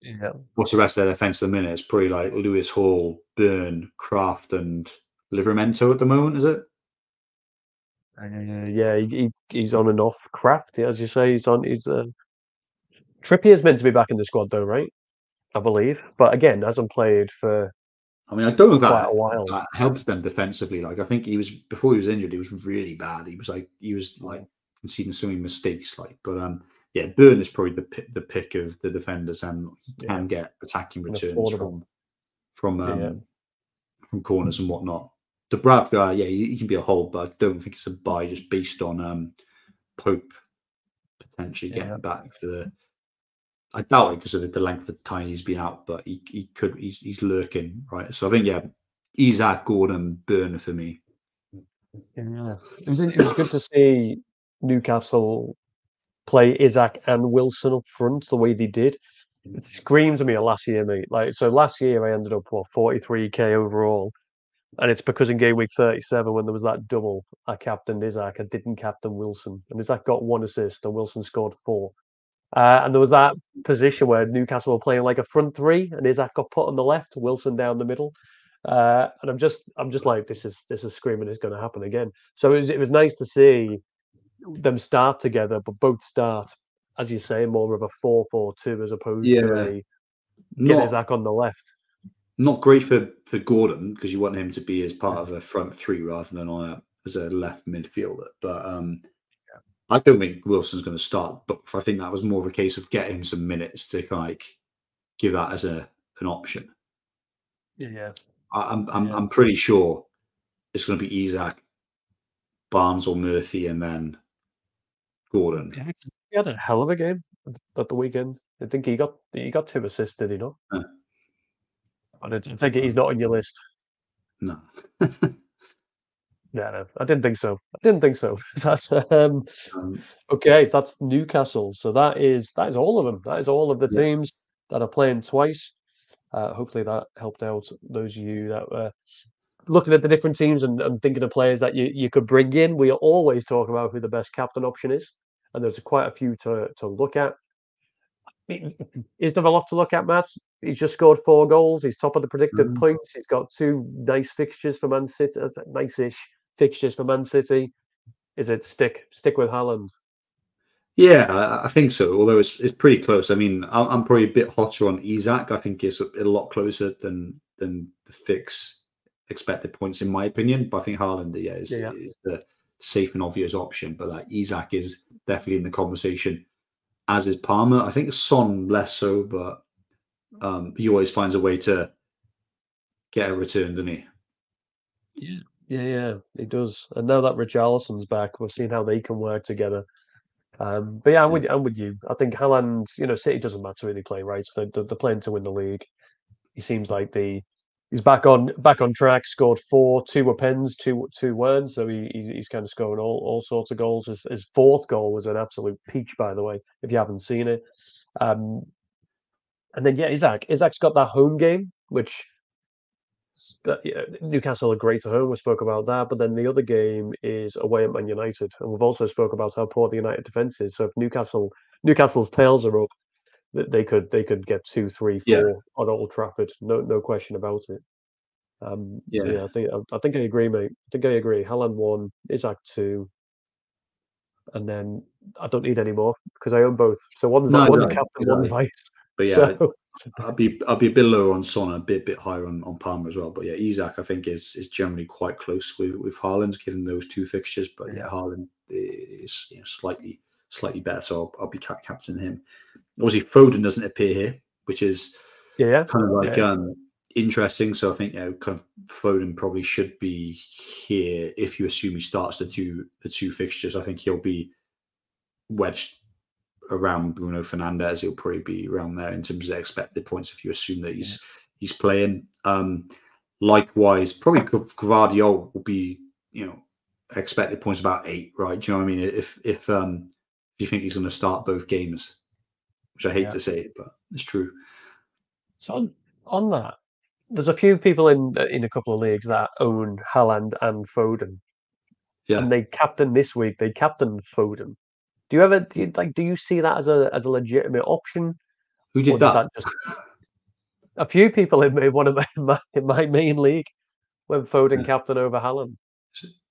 Yeah. what's the rest of their defense at the minute? It's probably like Lewis Hall, Burn, Krafth, and Livramento at the moment, is it? Uh, yeah, he, he, he's on and off craft, as you say. He's on. He's uh, Trippier's meant to be back in the squad though, right? I believe, but again, hasn't played for I mean, I don't know if that, a while. that helps them defensively. Like, I think he was before he was injured, he was really bad. He was like, he was like conceding so many mistakes. Like, but um, yeah, Burn is probably the the pick of the defenders, and he Yeah. can get attacking returns from from um, Yeah. from corners and whatnot. The Brav guy, yeah, he, he can be a hold, but I don't think it's a buy just based on um Pope potentially getting Yeah. back for the. I doubt it because of the length of time he's been out, but he, he could he's he's lurking right. So I think yeah, Isak Gordon Burner for me. Yeah, it was it was good to see Newcastle play Isak and Wilson up front the way they did. It screams at me last year, mate. Like so, last year I ended up what forty three k overall, and it's because in game week thirty seven when there was that double, I captained Isak, I didn't captain Wilson, and Isak got one assist and Wilson scored four. Uh, and there was that position where Newcastle were playing like a front three, and Isak got put on the left, Wilson down the middle. Uh, and I'm just, I'm just like, this is, this is screaming, it's going to happen again. So it was, it was nice to see them start together, but both start, as you say, more of a four-four-two as opposed to a get Not Isak on the left. not great for for Gordon because you want him to be as part of a front three rather than on a, as a left midfielder. But um, I don't think Wilson's going to start. But I think that was more of a case of getting him some minutes to like give that as a an option. Yeah, I, I'm I'm Yeah. I'm pretty sure it's going to be Isak, Barnes or Murphy, and then Gordon. yeah. He had a hell of a game at- the weekend. I think he got he got two assists, did he not? Huh. I don't- I it he's not on your list. No, Yeah, no, I didn't think so. I didn't think so. That's um, um, okay. That's Newcastle. So that is that is all of them. That is all of the Yeah. teams that are playing twice. Uh, hopefully that helped out those of you that were looking at the different teams and, and thinking of players that you, you could bring in. We always talk about who the best captain option is, and there's quite a few to, to look at. Is there a lot to look at, Matt? He's just scored four goals. He's top of the predicted Mhm. points. He's got two nice fixtures for Man City. That's nice-ish fixtures for Man City. Is it stick stick with Haaland? Yeah, I, I think so. Although it's it's pretty close. I mean, I'm, I'm probably a bit hotter on Isak. I think it's a, a lot closer than than the fix expected points in my opinion. But I think Haaland, yeah, is, Yeah. is the safe and obvious option. But that Isak is definitely in the conversation, as is Palmer. I think Son less so, but um, he always finds a way to get a return, doesn't he? Yeah, yeah, yeah, he does. And now that Richarlison's back, we've seen how they can work together. Um, but yeah, I'm with I'm with you. I think Haaland, you know, City doesn't matter who they play, right? So they're, they're playing to win the league. He seems like the he's back on back on track. Scored four, two were pens, two two weren't. So he, he he's kind of scoring all, all sorts of goals. His, his fourth goal was an absolute peach, by the way. If you haven't seen it, um, and then yeah, Isak. Isak's got that home game, which uh, Newcastle are great at home. We spoke about that, but then the other game is away at Man United, and we've also spoke about how poor the United defense is. So if Newcastle Newcastle's tails are up, th- they could they could get two, three, four Yeah. on Old Trafford. No no question about it. Um, so Yeah. yeah, I think I, I think I agree, mate. I think I agree. Haaland one, Isak two, and then I don't need any more because I own both. So one's No, one's no, captain, one's exactly. vice. But yeah, so, I'll be I'll be a bit lower on Son, a bit bit higher on, on Palmer as well. But yeah, Isak I think is is generally quite close with with Haaland, given those two fixtures. But yeah, Yeah. Haaland is you know, slightly slightly better, so I'll, I'll be cap- captaining him. Obviously, Foden doesn't appear here, which is yeah, yeah. kind of like Yeah. um interesting. So I think you know, kind of Foden probably should be here if you assume he starts the two the two fixtures. I think he'll be wedged around Bruno Fernandes. He'll probably be around there in terms of expected points if you assume that he's he's playing. Um, likewise, probably Gvardiol will be you know expected points about eight, right? Do you know what I mean? If if um if you think he's going to start both games, which I hate Yeah. to say it, but it's true. So on, on that, there's a few people in in a couple of leagues that own Haaland and Foden, Yeah. and they captain this week. They captain Foden. Do you ever do you, like? Do you see that as a as a legitimate option? Who did does that? just a few people in my, one of my, my in my main league when Foden Yeah. captain over Haaland.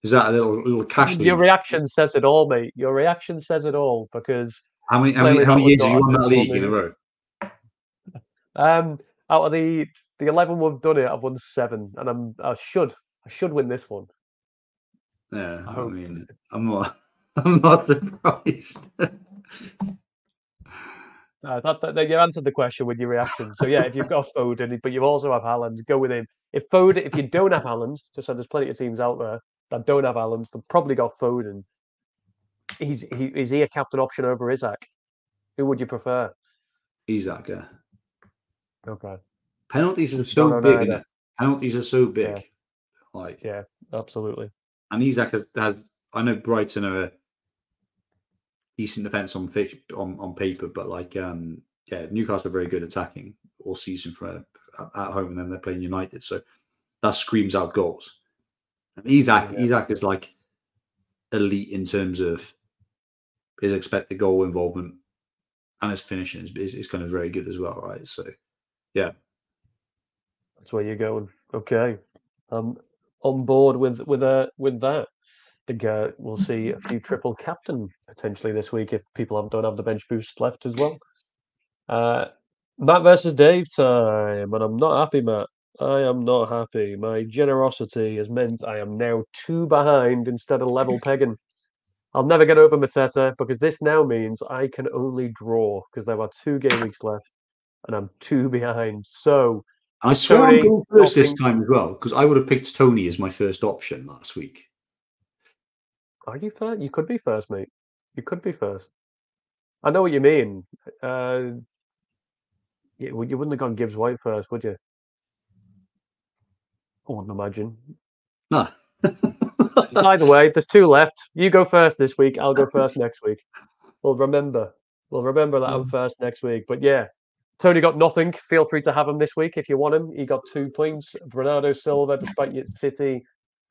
Is that a little little cash? Your league? reaction says it all, mate. Your reaction says it all because How many how many, how many years have you won that league in a row? um out of the the eleven we've done it, I've won seven, and I'm I should I should win this one. Yeah, I, I mean, I'm not I'm not surprised. Uh, that, that, you answered the question with your reaction. So yeah, if you've got Foden, but you also have Haaland, go with him. If Foden, if you don't have Haaland, just so there's plenty of teams out there that don't have Haaland, they've probably got Foden. He's he is he a captain option over Isak? Who would you prefer? Isak, yeah. Okay, Penalties are so big. Penalties are so big. Yeah. Like, yeah, absolutely. and Isak has, has. I know Brighton are a decent defense on on on paper, but like, um, yeah, Newcastle are very good attacking all season for at home, and then they're playing United, so that screams out goals. And Isak, Yeah. Isak is like elite in terms of his expected goal involvement and his finishing is, is, kind of very good as well, right? So, yeah, That's where you're going. Okay, I'm on board with with uh, with that. I think uh, we'll see a few triple captain potentially this week if people don't have the bench boost left as well. Uh, Matt versus Dave time, and I'm not happy, Matt. I am not happy. My generosity has meant I am now two behind instead of level pegging. I'll never get over Mateta because this now means I can only draw because there are two game weeks left and I'm two behind. So I swear I'm going first this time as well because I would have picked Tony as my first option last week. Are you first? You could be first, mate. You could be first. I know what you mean. Uh, you, you wouldn't have gone Gibbs White first, would you? I wouldn't imagine. No. Either way, there's two left. You go first this week. I'll go first next week. We'll remember. We'll remember that I'm Mm. first next week. But yeah, Tony got nothing. Feel free to have him this week if you want him. He got two points. Bernardo Silva, despite City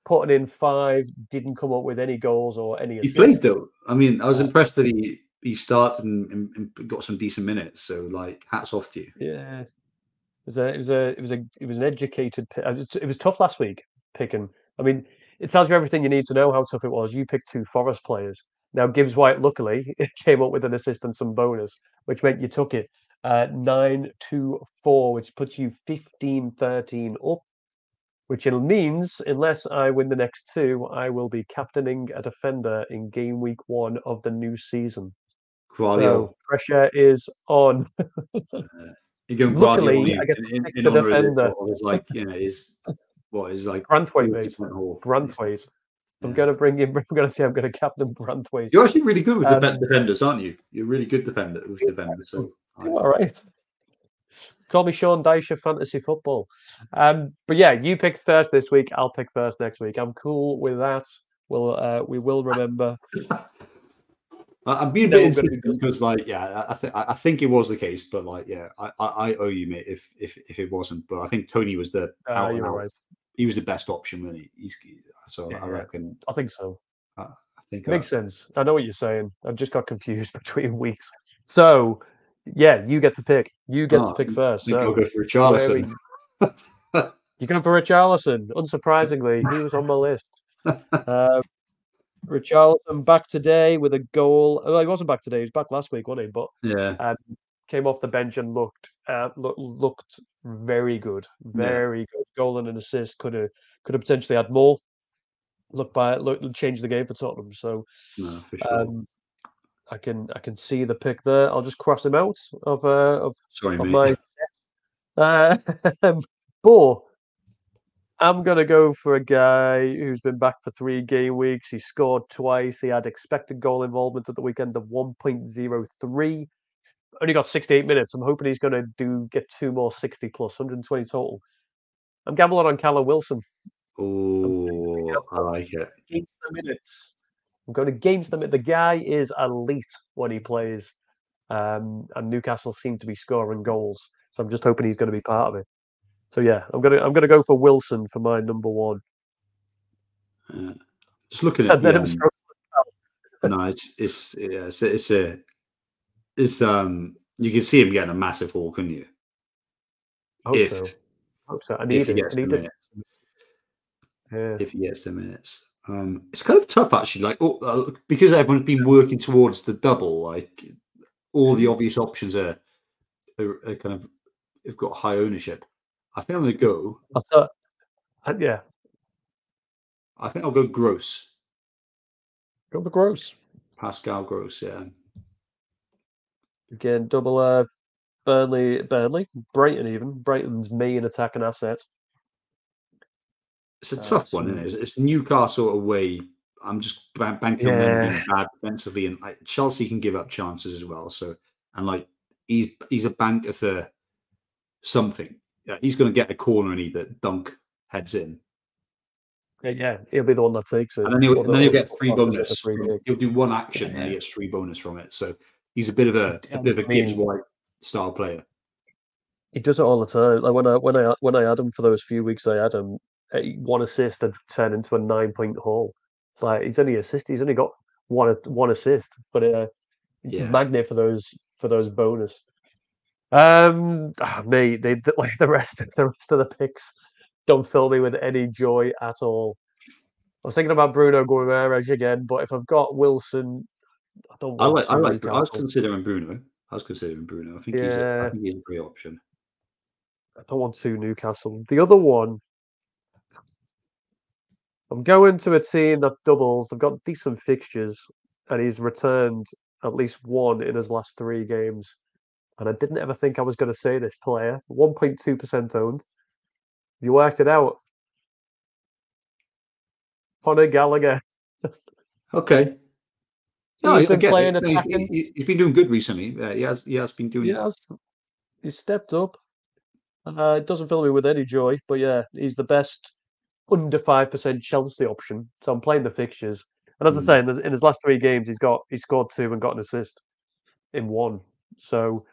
putting in five, didn't come up with any goals or any. He played though. I mean, I was impressed that he he started and, and, and, got some decent minutes. So like, hats off to you. Yeah, it was a it was a it was a it was an educated. Pick. It was tough last week picking. I mean, it tells you everything you need to know how tough it was. You picked two Forest players. Now Gibbs White, luckily, came up with an assist and some bonus, which meant you took it uh, 9 to 4, which puts you 15 13 up, which it means, unless I win the next two, I will be captaining a defender in game week one of the new season. So pressure is on. uh, going Luckily, I get in, in, defender. Is like, you know, is what is like Branthwaite, mate. Branthwaite. I'm going to bring in. I'm going to say I'm going to captain Branthwaite. You're actually really good with um, defenders, aren't you? You're really good defender with defenders. So all right. Call me Sean Dyche of Fantasy Football. Um, but yeah, you pick first this week. I'll pick first next week. I'm cool with that. We'll uh, we will remember. I'm being a bit insistent because, like, yeah, I think I think it was the case, but like, yeah, I, I, owe you, mate. If if if it wasn't, but I think Tony was the uh, you're right. He was the best option, really. He's so yeah, I reckon. I think so. I, I think makes sense. I know what you're saying. I've just got confused between weeks. So yeah, you get to pick. You get oh, to pick first. So I'll go for Richarlison. You're going for Richarlison. Unsurprisingly, he was on my list. Uh, Richarlison back today with a goal. Well, he wasn't back today. He was back last week, wasn't he? But yeah, um, came off the bench and looked uh, look, looked very good, very yeah. good. Goal and an assist. Could have could have potentially had more. Look by look change the game for Tottenham. So, no, for sure. Um, I can I can see the pick there. I'll just cross him out of uh of, Sorry, of my. Uh, but I'm gonna go for a guy who's been back for three game weeks. He scored twice. He had expected goal involvement at the weekend of 1.03. Only got 68 minutes. I'm hoping he's gonna do get two more 60 plus 120 total. I'm gambling on Callum Wilson. Oh, I like it. minutes. I'm going to against them. The guy is elite when he plays, um, and Newcastle seem to be scoring goals. So I'm just hoping he's going to be part of it. So yeah, I'm gonna I'm gonna go for Wilson for my number one. Uh, just looking at the, um, no, it's it's yeah, it's it's a it's um you can see him getting a massive haul, couldn't you? Hope if, so. Hope so. I need it. I need it. Yeah. If he gets the minutes. Um, it's kind of tough actually, like oh, uh, because everyone's been working towards the double. Like all the obvious options are, are, are kind of have got high ownership. I think I'm going to go. I thought, uh, yeah. I think I'll go Gross. Go for Gross. Pascal Gross, yeah. Again, double uh, Burnley, Burnley, Brighton even. Brighton's main attacking asset. It's a uh, tough one, isn't it? It's Newcastle away. I'm just banking on them being bad defensively, and like, Chelsea can give up chances as well. So, and like he's he's a banker for something. Yeah, he's going to get a corner and either dunk heads in. Yeah, he'll be the one that takes it. And then he'll, and then he'll get free bonus. he'll do one action yeah. and he gets three bonus from it. So he's a bit of a, a bit of a Gibbs White style player. He does it all the time. Like when I when I when I had him for those few weeks I had him, one assist and turn into a nine point haul. It's like he's only assist. He's only got one one assist, but uh, yeah. magnet for those for those bonus. Um, oh, me, they like the rest of the rest of the picks don't fill me with any joy at all. I was thinking about Bruno Guimaraes again, but if I've got Wilson, I don't. I like. I like. I was considering Bruno. I was considering Bruno. I think yeah. he's. A, I think he's a great option. I don't want two Newcastle. The other one I'm going to a team that doubles. They've got decent fixtures, and he's returned at least one in his last three games. And I didn't ever think I was going to say this player. 1.2% owned. You worked it out. Conor Gallagher. okay. No, he's been playing no, he's, he's been doing good recently. Uh, he has. He has been doing. He has. He's stepped up. Uh, it doesn't fill me with any joy, but yeah, he's the best under five percent Chelsea option. So I'm playing the fixtures. And as mm. I say, in, in his last three games, he's got he scored two and got an assist in one. So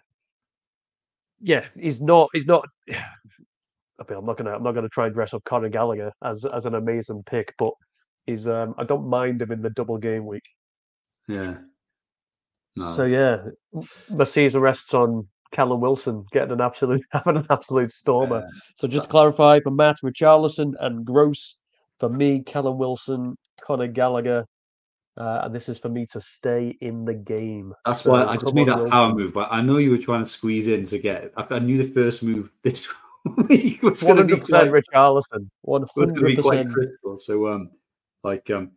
yeah, he's not. He's not. I mean, I'm not gonna. I'm not gonna try and dress up Conor Gallagher as as an amazing pick, but he's. Um, I don't mind him in the double game week. Yeah. No. So yeah, the season rests on Callum Wilson getting an absolute having an absolute stormer. Yeah. So just to clarify for Matt, Richarlison and Gross. For me, Callum Wilson, Conor Gallagher, uh, and this is for me to stay in the game. That's So why I just made that Will. power move, but I know you were trying to squeeze in to get. I, I knew the first move this week was going to be quite, percent Richarlison. One was going to hundred be quite percent. critical. So, um, like, um,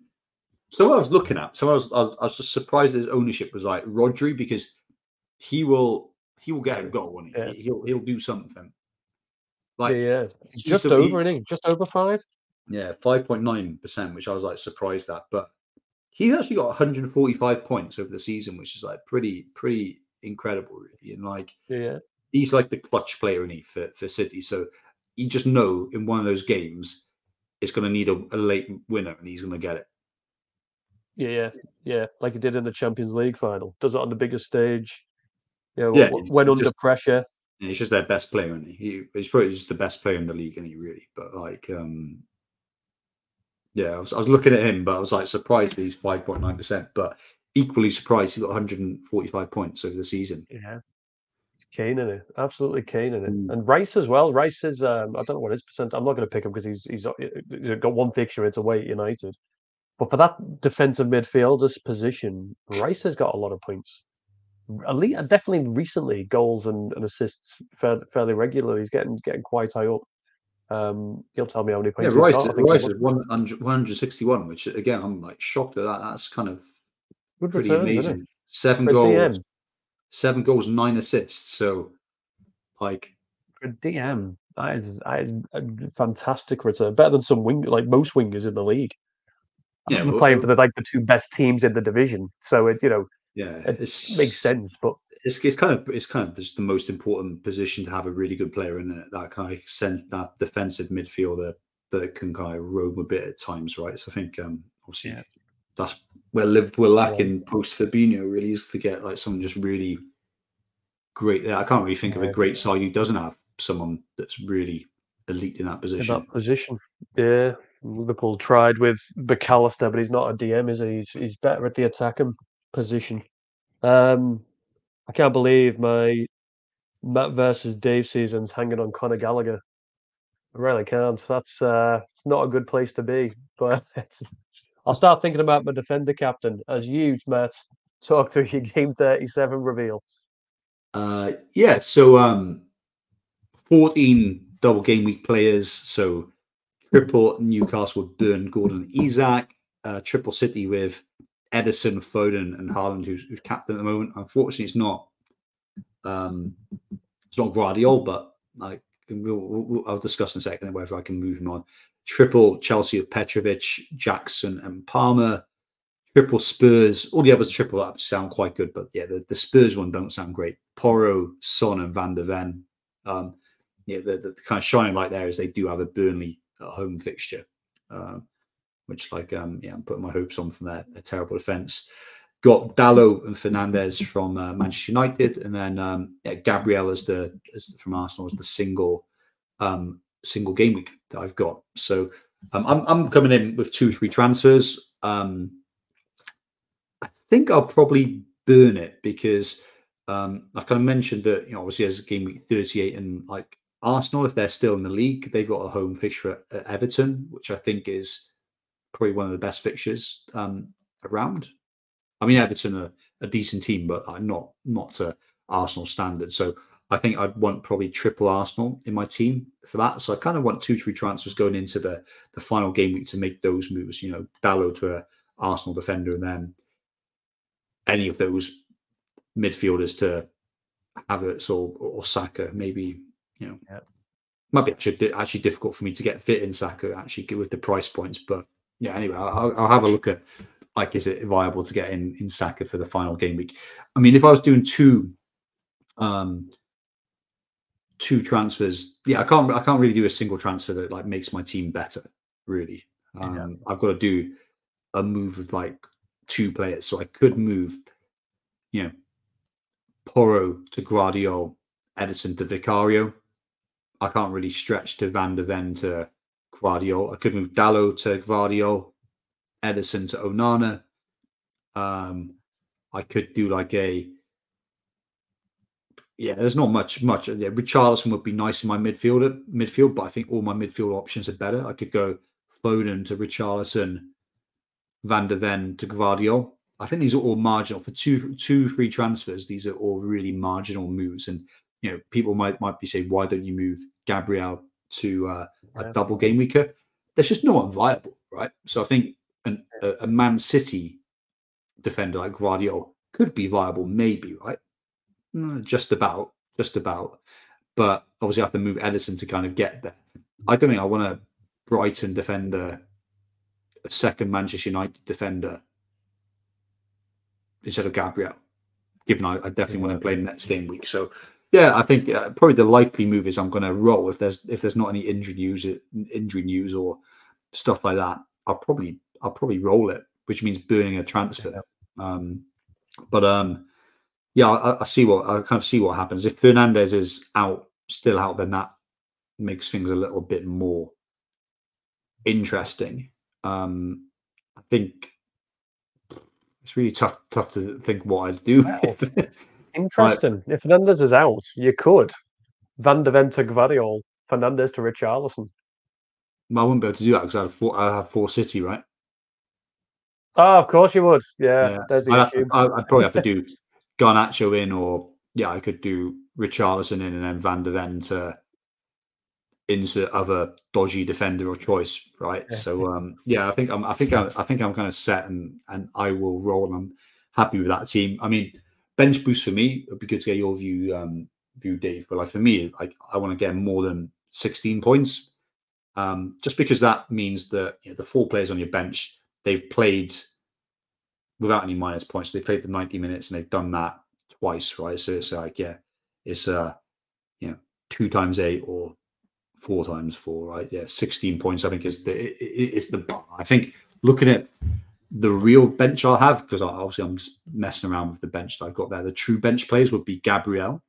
so I was looking at, so I was, I was, just surprised his ownership was like Rodri because he will, he will get a goal, he? Yeah. He'll, he'll do something. Yeah, Like, yeah. He- just over, he? Just over five. Yeah, five point nine percent, which I was like surprised at. But he's actually got 145 points over the season, which is like pretty, pretty incredible, really. And like Yeah, he's like the clutch player in he for, for City. So you just know in one of those games it's going to need a, a late winner, and he's going to get it. yeah, yeah, yeah. Like he did in the Champions League final. Does it on the biggest stage. Yeah, Yeah, w- when under just- pressure. And he's just their best player, and he? he he's probably just the best player in the league, and he really. But like, um yeah, I was, I was looking at him, but I was like surprised he's five point nine percent, but equally surprised he got 145 points over the season. Yeah. It's keen in it. Absolutely keen in it. Mm. And Rice as well. Rice is um I don't know what his percent. I'm not going to pick him because he's he's uh, uh, got one fixture. It's away at United. But for that defensive midfielder's position, Rice has got a lot of points. At least, definitely recently, goals and, and assists fairly, fairly regularly. He's getting getting quite high up. Um, he'll tell me how many points. Yeah, Rice, Rice is 100, 161, which again, I'm like shocked at that. That's kind of good pretty returns, isn't it? amazing. Seven goals, DM. seven goals, nine assists. So, like, For a DM, that is that is a fantastic return. Better than some wing, like most wingers in the league. Yeah, playing for the like the two best teams in the division, so it you know yeah, it makes sense. But It's, it's kind of it's kind of just the most important position to have a really good player in it. That kind of send that defensive midfielder that can kind of roam a bit at times, right? So I think um obviously Yeah. that's where Liverpool lacking post Fabinho really is to get like someone just really great. I can't really think of a great side who doesn't have someone that's really elite in that in position. that position, yeah, Liverpool tried with McAllister, but he's not a DM, is he? He's, he's better at the attacking position. Um, I can't believe my Matt versus Dave season's hanging on Conor Gallagher. I really can't. That's uh, it's not a good place to be. But I'll start thinking about my defender captain as you, Matt. Talk to your game thirty-seven reveal. Uh, yeah, so um, 14 double game week players. So triple Newcastle Burn, Gordon, Isak, uh, triple City with Ederson, Foden, and Haaland, who's, who's captain at the moment. Unfortunately, it's not um, it's not Gvardiol, but like we'll, we'll, I'll discuss in a second whether I can move him on. Triple Chelsea of Petrovic, Jackson, and Palmer. Triple Spurs. All the others triple up sound quite good, but yeah, the, the Spurs one don't sound great. Porro, Son, and Van der Ven. Um, yeah, the, the kind of shining light there is they do have a Burnley at home fixture, um, which like um, yeah, I'm putting my hopes on from their, their terrible defense. Got Dalot and Fernandes from uh, Manchester United, and then um, yeah, Gabriel as the as from Arsenal as the single um, single game week that I've got. So um, I'm I'm coming in with two free transfers. Um, I think I'll probably burn it because um, I've kind of mentioned that you know obviously as game week 38 and like Arsenal, if they're still in the league, they've got a home fixture at, at Everton, which I think is probably one of the best fixtures um, around. I mean, Everton are a decent team, but uh, not not to Arsenal standard. So I think I'd want probably triple Arsenal in my team for that. So I kind of want two, three transfers going into the the final game week to make those moves. You know, Dalot to a Arsenal defender, and then any of those midfielders to Havertz or, or Saka. Maybe you know, Yeah. might be actually actually difficult for me to get fit in Saka actually with the price points. But yeah, anyway, I'll, I'll have a look at like is it viable to get in in Saka for the final game week. I mean, if I was doing two um two transfers, yeah, I can't I can't really do a single transfer that like makes my team better. Really, um, Yeah. I've got to do a move with like two players, so I could move, you know, Porro to Gvardiol Ederson to Vicario. I can't really stretch to Van der Ven to Gvardiol. I could move Dalot to Gvardiol, Ederson to Onana. Um, I could do like a yeah. There's not much much. Yeah, Richarlison would be nice in my midfield midfield, but I think all my midfield options are better. I could go Foden to Richarlison, Van de Ven to Gvardiol. I think these are all marginal for two two free transfers. These are all really marginal moves, and you know people might might be saying, why don't you move Gabriel to uh, a double game weeker? There's just no one viable, right? So I think an, a, a Man City defender like Gvardiol could be viable, maybe, right? Mm, just about, just about. But obviously, I have to move Ederson to kind of get there. I don't think I want a Brighton defender, a second Manchester United defender instead of Gabriel, given I, I definitely yeah. want to play next game week. So, yeah, I think uh, probably the likely move is I'm going to roll if there's if there's not any injury news, injury news or stuff like that. I'll probably I'll probably roll it, which means burning a transfer. Yeah. Um, but um, yeah, I, I, see what I kind of see what happens if Fernandes is out, still out, then that makes things a little bit more interesting. Um, I think it's really tough tough to think what I'd do. Wow. Interesting. if Fernandes is out, you could Van de Ven to Gvardiol, Fernandes to Richarlison. I wouldn't be able to do that because I have four, I have four City, right? Oh, of course you would. Yeah, yeah. there's the I'd, issue. I'd, I'd probably have to do Garnacho in, or yeah, I could do Richarlison in, and then Van de Ven to insert other dodgy defender of choice, right? Yeah. So um, yeah, I think I'm, I think I'm, I think I'm kind of set, and and I will roll. and I'm happy with that team. I mean, bench boost for me. It'd be good to get your view, um, view, Dave. But like for me, like I want to get more than 16 points, um, just because that means that you know, the four players on your bench they've played without any minus points. They played the 90 minutes and they've done that twice, right? So it's like, yeah, it's uh, you know, two times eight or four times four, right? Yeah, 16 points, I think is the is the bar. I think looking at the real bench I'll have, because obviously I'm just messing around with the bench that I've got there. The true bench players would be Gabriel,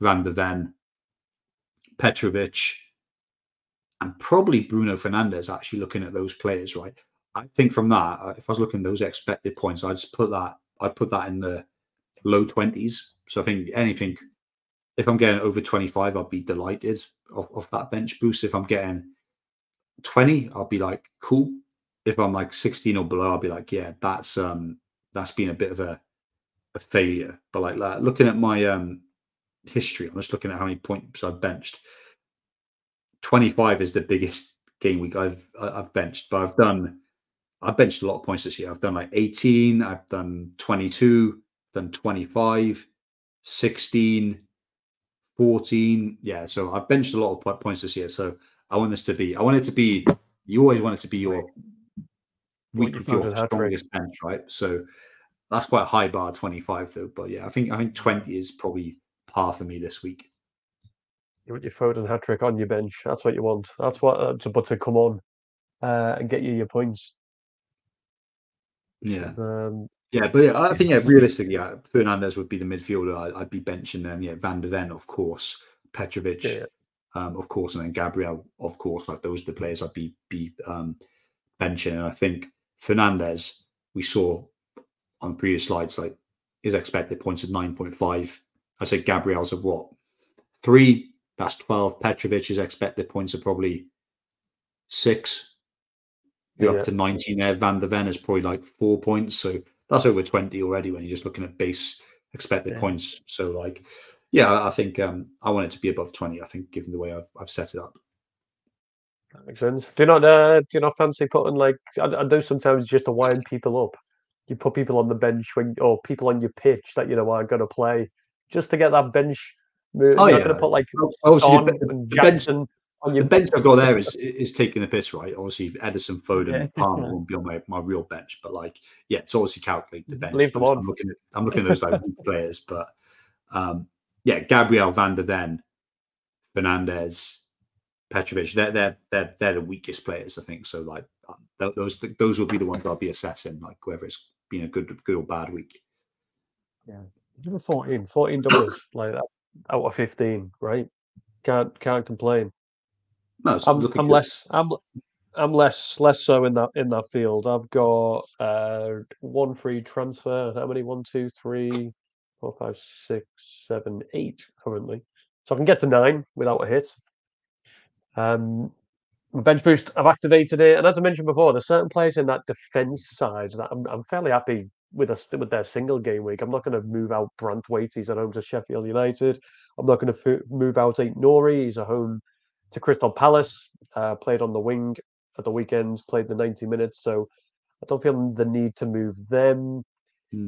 Van de Ven, Petrovic, and probably Bruno Fernandes. Actually, looking at those players, right? I think from that, uh, if I was looking at those expected points, I'd just put that. I'd put that in the low twenties. So I think anything, if I'm getting over twenty five, I'd be delighted off, off that bench boost. If I'm getting twenty, I'll be like cool. If I'm like sixteen or below, I'll be like, yeah, that's um that's been a bit of a a failure. But like, like looking at my um history, I'm just looking at how many points I've benched. Twenty five is the biggest game week I've I've benched, but I've done I've benched a lot of points this year. I've done like 18, I've done 22, done 25, 16, 14. Yeah, so I've benched a lot of points this year. So I want this to be, I want it to be, you always want it to be your week of your strongest bench, right? So that's quite a high bar, 25 though. But yeah, I think I think 20 is probably par for me this week. You want your Foden hat trick on your bench. That's what you want. That's what uh, to, but to come on uh, and get you your points. Yeah. Um, yeah, but yeah, I think yeah, realistically, yeah, Fernandes would be the midfielder. I, would be benching them. Yeah, Van de Ven, of course, Petrovic, yeah. um, of course, and then Gabriel, of course. Like those are the players I'd be be um, benching. And I think Fernandes, we saw on previous slides, like his expected points of nine point five. I said Gabriel's of what three. That's twelve. Petrovic's expected points are probably six. You're yeah. up to 19 there. Van de Ven is probably like four points. So that's over 20 already when you're just looking at base expected yeah. points. So, like, yeah, I think um, I want it to be above 20, I think, given the way I've, I've set it up. That makes sense. Do you not, uh, do you not fancy putting like, I, I do sometimes just to wind people up. You put people on the bench when, or people on your pitch that you know are going to play just to get that bench. Move. Oh, yeah. going to put like oh, Son and Jackson. Bench, on your the bench I've got there is is taking the piss, right? Obviously, Ederson, Foden, yeah. Palmer won't be on my, my real bench, but like, yeah, it's obviously calculated the bench. Leave them on. I'm looking at I'm looking at those like players, but um, yeah, Gabriel Van de Ven, Fernandes, Petrovic, they're they're they're they're the weakest players, I think. So like um, those those will be the ones I'll be assessing, like whether it's been a good good or bad week. Yeah, 14, 14 dollars like that out of fifteen. Right? Can't can't complain. No, I'm, I'm less I'm I'm less less so in that in that field. I've got uh one free transfer. How many? One, two, three, four, five, six, seven, eight currently. So I can get to nine without a hit. Um bench boost, I've activated it, and as I mentioned before, there's certain players in that defense side that I'm I'm fairly happy with us with their single game week. I'm not going to move out Branthwaite. He's at home to Sheffield United. I'm not going to move out Ait-Nouri. He's at home to Crystal Palace. Uh, played on the wing at the weekend. Played the 90 minutes. So I don't feel the need to move them.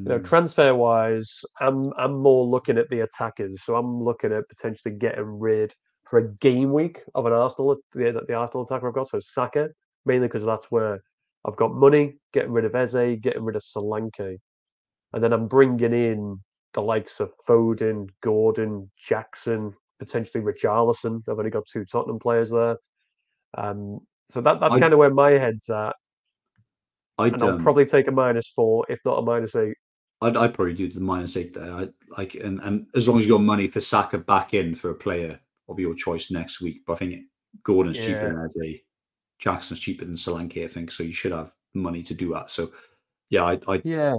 You know, Hmm. transfer wise, I'm I'm more looking at the attackers. So I'm looking at potentially getting rid for a game week of an Arsenal the, the Arsenal attacker I've got. So Saka, mainly because that's where I've got money. Getting rid of Eze, getting rid of Solanke, and then I'm bringing in the likes of Foden, Gordon, Jackson, potentially Richarlison. I've only got two Tottenham players there. Um, so that that's I- kind of where my head's at, I'd, and I'll um, probably take a minus four, if not a minus eight. I'd, I'd probably do the minus eight there. I like, and, and as long as you got money for Saka back in for a player of your choice next week, but I think Gordon's cheaper than Eze. Jackson's cheaper than Solanke, I think. So you should have money to do that. So yeah, I'd, I'd, Yeah,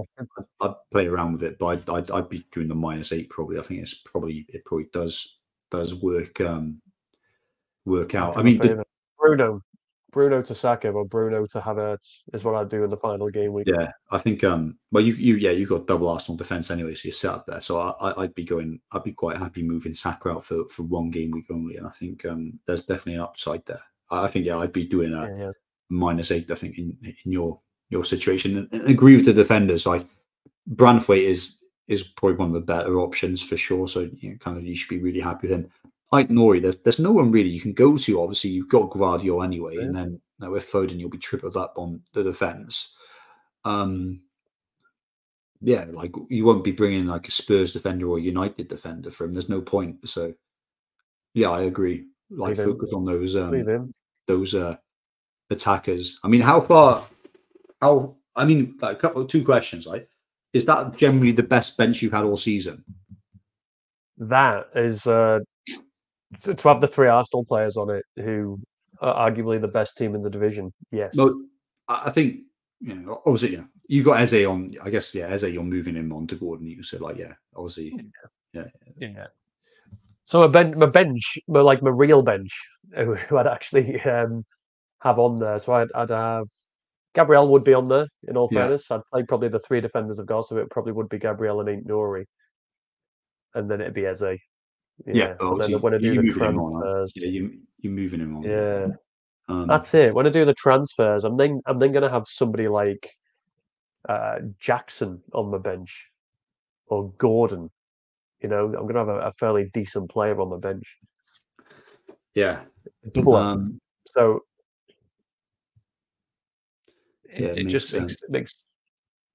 I'd play around with it, but I'd, I'd, I'd be doing the minus eight probably. I think it's probably it probably does does work um work out. I mean, the. Bruno, Bruno to Saka, or Bruno to Havertz is what I'd do in the final game week. Yeah, I think. Um, well, you you yeah, you got double Arsenal defense anyway, so you're set up there. So I, I'd be going. I'd be quite happy moving Saka out for, for one game week only, and I think um, there's definitely an upside there. I, I think yeah, I'd be doing a Yeah, yeah. minus eight. I think in in your your situation, and, and agree with the defenders. Like Branthwaite is is probably one of the better options for sure. So you know, kind of you should be really happy with him. Ait-Nouri, there's there's no one really you can go to. Obviously, you've got Gvardiol anyway, it. and then uh, with Foden, you'll be tripled up on the defense. Um, yeah, like you won't be bringing like a Spurs defender or United defender for him. There's no point. So, yeah, I agree. Like Leave him. focus on those um, those uh attackers. I mean, how far? How? I mean, like a couple, two questions. Like, is that generally the best bench you've had all season? That is uh, to, to have the three Arsenal players on it, who are arguably the best team in the division. Yes. No, I think you know. Obviously, yeah, you got Eze on. I guess yeah, Eze, you're moving him on to Gordon. You said like, yeah, obviously, Yeah. yeah. So my bench, my bench, my like my real bench, who, who I'd actually um, have on there. So I'd, I'd have Gabriel would be on there. In all Yeah. fairness, I'd play probably the three defenders I've got, so it probably would be Gabriel and Ait-Nouri, and then it'd be Eze. Yeah. Yeah, then when I do you're the moving him on, transfers, yeah, you you're moving him on. yeah, um, that's it. When I do the transfers, I'm then I'm then gonna have somebody like uh, Jackson on my bench or Gordon. You know, I'm gonna have a, a fairly decent player on my bench. yeah. Double. Um, So it, Yeah, it it just makes makes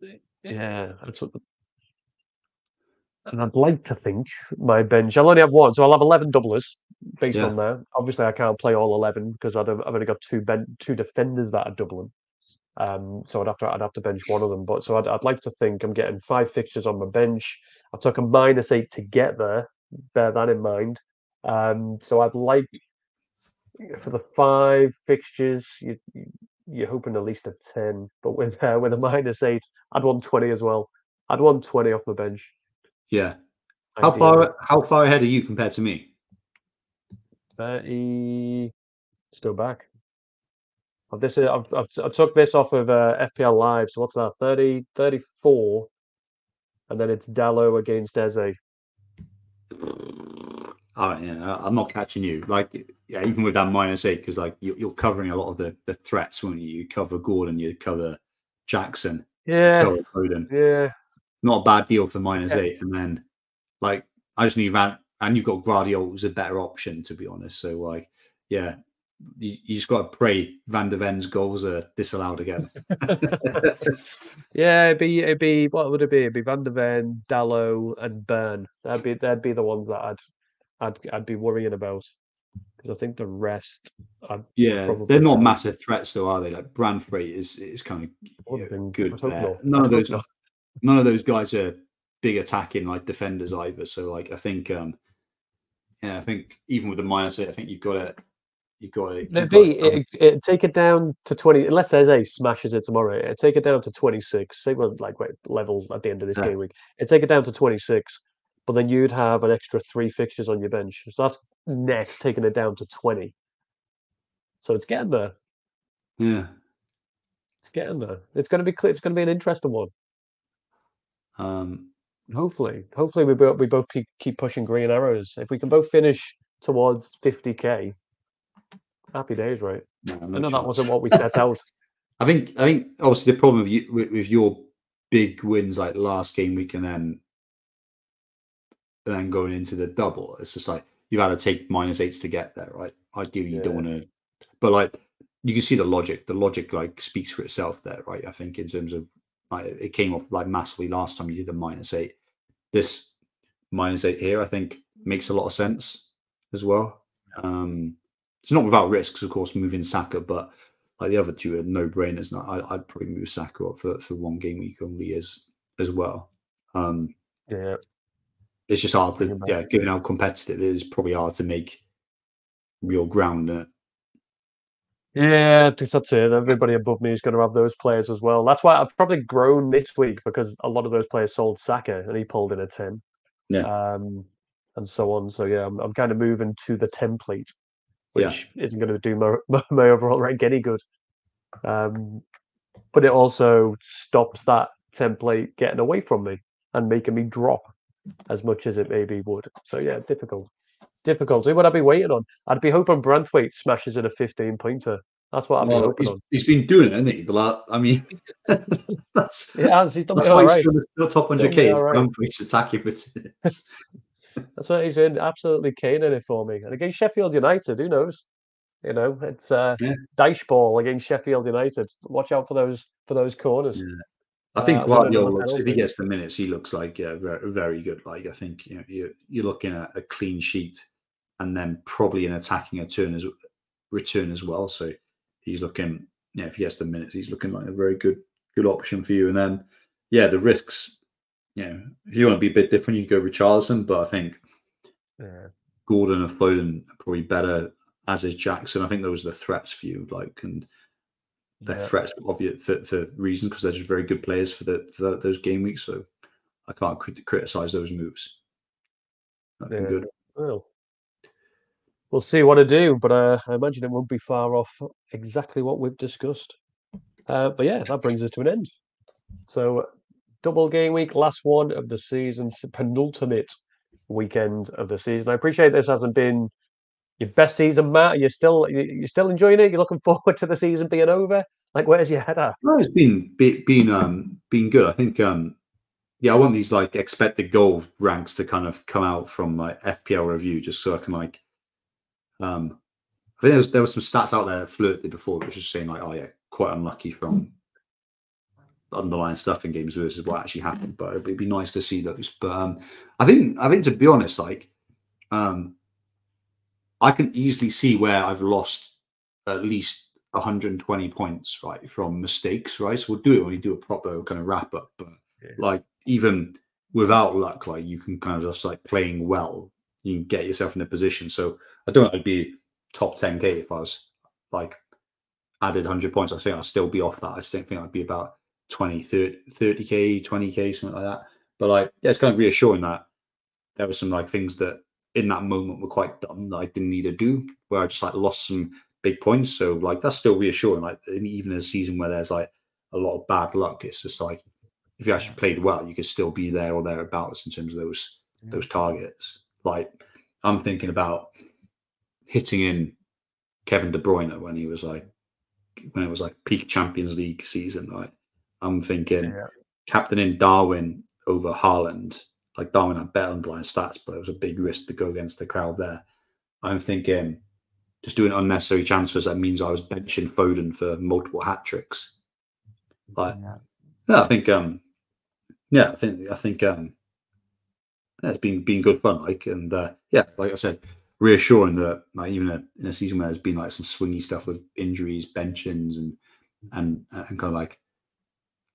makes yeah. That's what. The, and I'd like to think my bench. I'll only have one, so I'll have eleven doublers based Yeah. on that. Obviously, I can't play all eleven because I've only got two ben, two defenders that are doubling. Um, so I'd have to I'd have to bench one of them. But so I'd, I'd like to think I'm getting five fixtures on my bench. I took a minus eight to get there. Bear that in mind. Um, so I'd like for the five fixtures, you, you- you're hoping at least a ten. But with uh, with a minus eight, I'd want twenty as well. I'd want twenty off my bench. Yeah. How ideally. far how far ahead are you compared to me? Thirty. Go back. I've this is- I've, I've, I took this off of uh, FPL Live. So what's that? 30, 34. and then it's Dalot against Eze. All right, yeah, I'm not catching you. Like, yeah, even with that minus eight, because like you, you're covering a lot of the, the threats when you? you cover Gordon, you cover Jackson, Yeah, cover yeah. Not a bad deal for minus Yeah. eight, and then like I just need Van, and you've got Gvardiol who's a better option to be honest. So like, yeah, you, you just got to pray Van de Ven's goals are disallowed again. Yeah, it'd be it'd be what would it be? It'd be Van de Ven, Dalot, and Burn. That'd be that'd be the ones that I'd I'd I'd be worrying about because I think the rest I'd yeah, they're not massive threats though, are they? Like Branthwaite is is kind of yeah, been good there. None of those not. None of those guys are big attacking like defenders either. So like I think um yeah, I think even with the minus eight, I think you've got it. You've got it. It'd be it, it, take it down to twenty. Let's Eze smashes it tomorrow. It'd take it down to twenty six. Say well, like wait, level at the end of this Yeah. game week. It'd take it down to twenty six, but then you'd have an extra three fixtures on your bench. So that's net taking it down to twenty. So it's getting there. yeah. It's getting there. It's going to be. It's going to be an interesting one. Um, Hopefully, hopefully we both we both keep, pushing green arrows. If we can both finish towards fifty k, happy days, right? no, I no know that wasn't what we set out. I think I think obviously the problem with you with, with your big wins like last game week and then and then going into the double, it's just like you've had to take minus eights to get there, right? Ideally, you don't want to, but like you can see the logic. The logic like speaks for itself there, right? I think in terms of like it came off like massively last time you did a minus eight. This minus eight here, I think, makes a lot of sense as well. Um, it's not without risks, of course, moving Saka, but like the other two are no brainers. And I, I'd probably move Saka up for, for one game week only as as well. Um, Yeah, it's just hard to yeah, given how competitive it is, probably hard to make real ground. Yeah, th- that's it. Everybody above me is going to have those players as well. That's why I've probably grown this week because a lot of those players sold Saka and he pulled in a ten. Yeah. Um, and so on. So yeah, I'm, I'm kind of moving to the template, Yeah. which isn't going to do my, my my overall rank any good. Um, but it also stops that template getting away from me and making me drop as much as it maybe would. So yeah, difficult. Difficult. Who would I be waiting on? I'd be hoping Branthwaite smashes in a 15 pointer. That's what be well, hoping he's, on. he's been doing it, hasn't he? The last, I mean, that's Yeah, he's done that's why all he's still, still top hundred me k. all right. He's attacking. That's what he's doing. Absolutely caning it for me. And against Sheffield United, who knows? You know, it's uh, Yeah. dice ball against Sheffield United. Watch out for those for those corners. Yeah. I think Uh, winning on a Gvardiol looks, if he gets the minutes, he looks like yeah, very, very good. Like I think you know, you're you're looking at a clean sheet, and then probably an attacking a turn as return as well. So he's looking, yeah, if he gets the minutes, he's looking like a very good good option for you. And then yeah, the risks, you know, if you want to be a bit different, you go Richarlison, but I think Yeah. Gordon and Bowen are probably better. As is Jackson. I think those are the threats for you. Like and they're Yeah. threats obvious for, for reason because they're just very good players for the for those game weeks. So I can't crit- criticize those moves. That's Yeah. good. Well, we'll see what I do, but uh, I imagine it won't be far off exactly what we've discussed. Uh, but yeah, that brings us to an end. So, double game week, last one of the season's penultimate weekend of the season. I appreciate this hasn't been your best season, Matt. You're still you- you're still enjoying it. You're looking forward to the season being over. Like, where's your head at? No, it's been been um been good. I think um yeah, I want these like expected goal ranks to kind of come out from like FPL review just so I can like um I think there was there was some stats out there flirted before, which was saying like, oh yeah, quite unlucky from underlying stuff in games versus what actually happened. But it'd be nice to see those. But um I think I think to be honest, like um I can easily see where I've lost at least 120 points, right, from mistakes, right? So we'll do it when we do a proper kind of wrap up. But Yeah. like even without luck, like you can kind of just like playing well, you can get yourself in a position. So I don't know, I'd be top 10k if I was like added 100 points. I think I'd still be off that. I still think I'd be about 20, 30, 30k, 20k, something like that. But like, yeah, it's kind of reassuring that there were some like things that in that moment were quite dumb that I didn't need to do, where I just like lost some big points. So like that's still reassuring. Like even in a season where there's like a lot of bad luck, it's just like if you actually played well, you could still be there or thereabouts in terms of those Yeah. those targets. Like I'm thinking about hitting in Kevin De Bruyne when he was like when it was like peak Champions League season. Right, I'm thinking Yeah. captain in Darwin over Haaland. Like Darwin had better underlying stats, but it was a big risk to go against the crowd there. I'm thinking just doing unnecessary transfers that means I was benching Foden for multiple hat tricks. Like, yeah, I think, um, yeah, I think, I think, um, yeah, it's been been good fun. Like, and uh, yeah, like I said, reassuring that like even a, in a season where there's been like some swingy stuff with injuries, benchings, and and and kind of like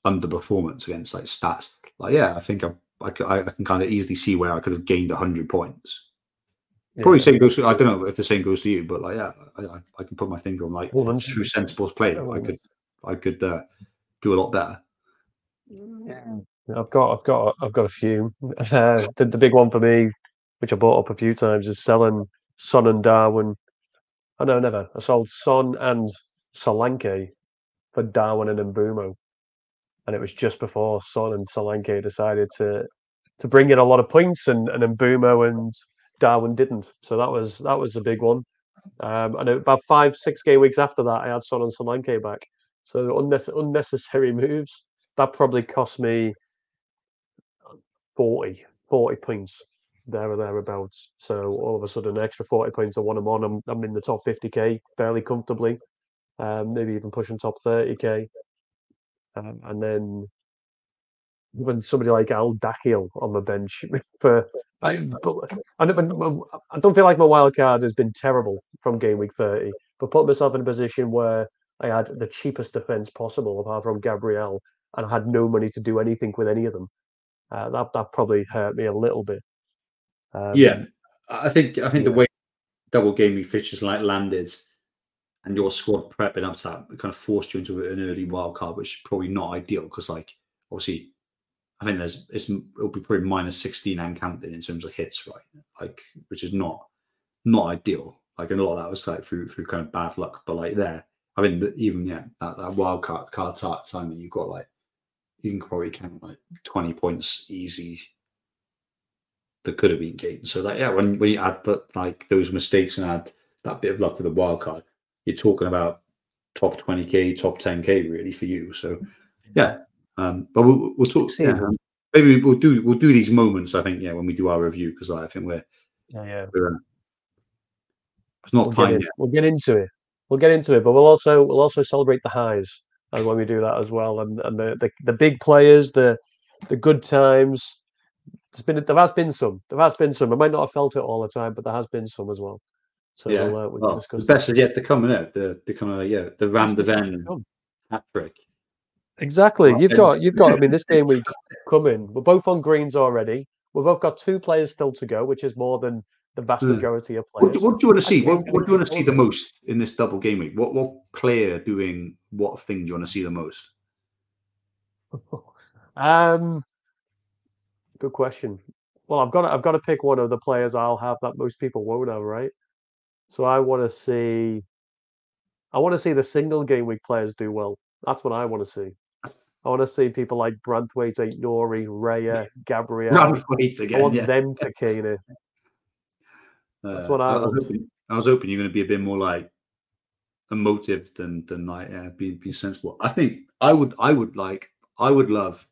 underperformance against like stats. Like, yeah, I think I've, I, c- I I can kind of easily see where I could have gained hundred points Probably same goes. To, I don't know if the same goes to you, but like, yeah, I, I, I can put my finger on like Woolman. true sensible play. I could, I could uh, do a lot better. I've got, I've got, I've got a few. Uh, the, the big one for me, which I bought up a few times, is selling Son and Darwin. Oh no, never. I sold Son and Solanke for Darwin and Mbeumo, and it was just before Son and Solanke decided to to bring in a lot of points, and and Mbeumo and Darwin didn't. So that was that was a big one. Um, and about five, six game weeks after that, I had Son and Solanke back. So unne- unnecessary moves. That probably cost me 40, 40 points there or thereabouts. So all of a sudden, extra 40 points I want them on. I'm, I'm in the top 50k fairly comfortably, um, maybe even pushing top 30k. Um, and then even somebody like Al-Dakhil on the bench for. I, I don't feel like my wild card has been terrible from game week 30, but put myself in a position where I had the cheapest defense possible apart from Gabriel, and I had no money to do anything with any of them. Uh, that that probably hurt me a little bit. Um, yeah, I think I think yeah. the way double game fixtures like landed, and your squad prepping up to that kind of forced you into an early wild card, which is probably not ideal because like obviously I think there's it's it'll be probably minus 16 and counting in terms of hits, right? Like which is not not ideal. Like and a lot of that was like through through kind of bad luck, but like there, I mean even yeah, that, that wild card card time and you got like you can probably count like 20 points easy that could have been gained. So that yeah, when when you add that like those mistakes and add that bit of luck with the wild card, you're talking about top 20k, top 10k really for you. So yeah. Um, but we'll, we'll talk. Yeah, um, maybe we'll do we'll do these moments. I think yeah when we do our review because I think we're yeah yeah. We're, uh, it's not we'll time yet. We'll get into it. We'll get into it, but we'll also we'll also celebrate the highs and when we do that as well, and and the the, the big players, the the good times. There's been there has been some. There has been some. I might not have felt it all the time, but there has been some as well. So yeah, we'll, uh, we well, the best is yet to come, isn't it? The the kind of yeah the Van de Ven hat trick. Exactly. You've got you've got. I mean, this game week coming. We're both on greens already. We've both got two players still to go, which is more than the vast hmm. majority of players. What, what do you want to see? What, what do you want to see the most in this double game week? What what player doing what thing do you want to see the most? um, good question. Well, I've got to, I've got to pick one of the players I'll have that most people won't have, right? So I want to see. I want to see the single game week players do well. That's what I want to see. I want to see people like Branthwaite, Nouri, Raya, Gabriel. Branthwaite again. I want yeah. them to keen it. That's uh, what I, I was, hoping, I was hoping you're going to be a bit more like emotive than than like yeah, being being sensible. I think I would I would like I would love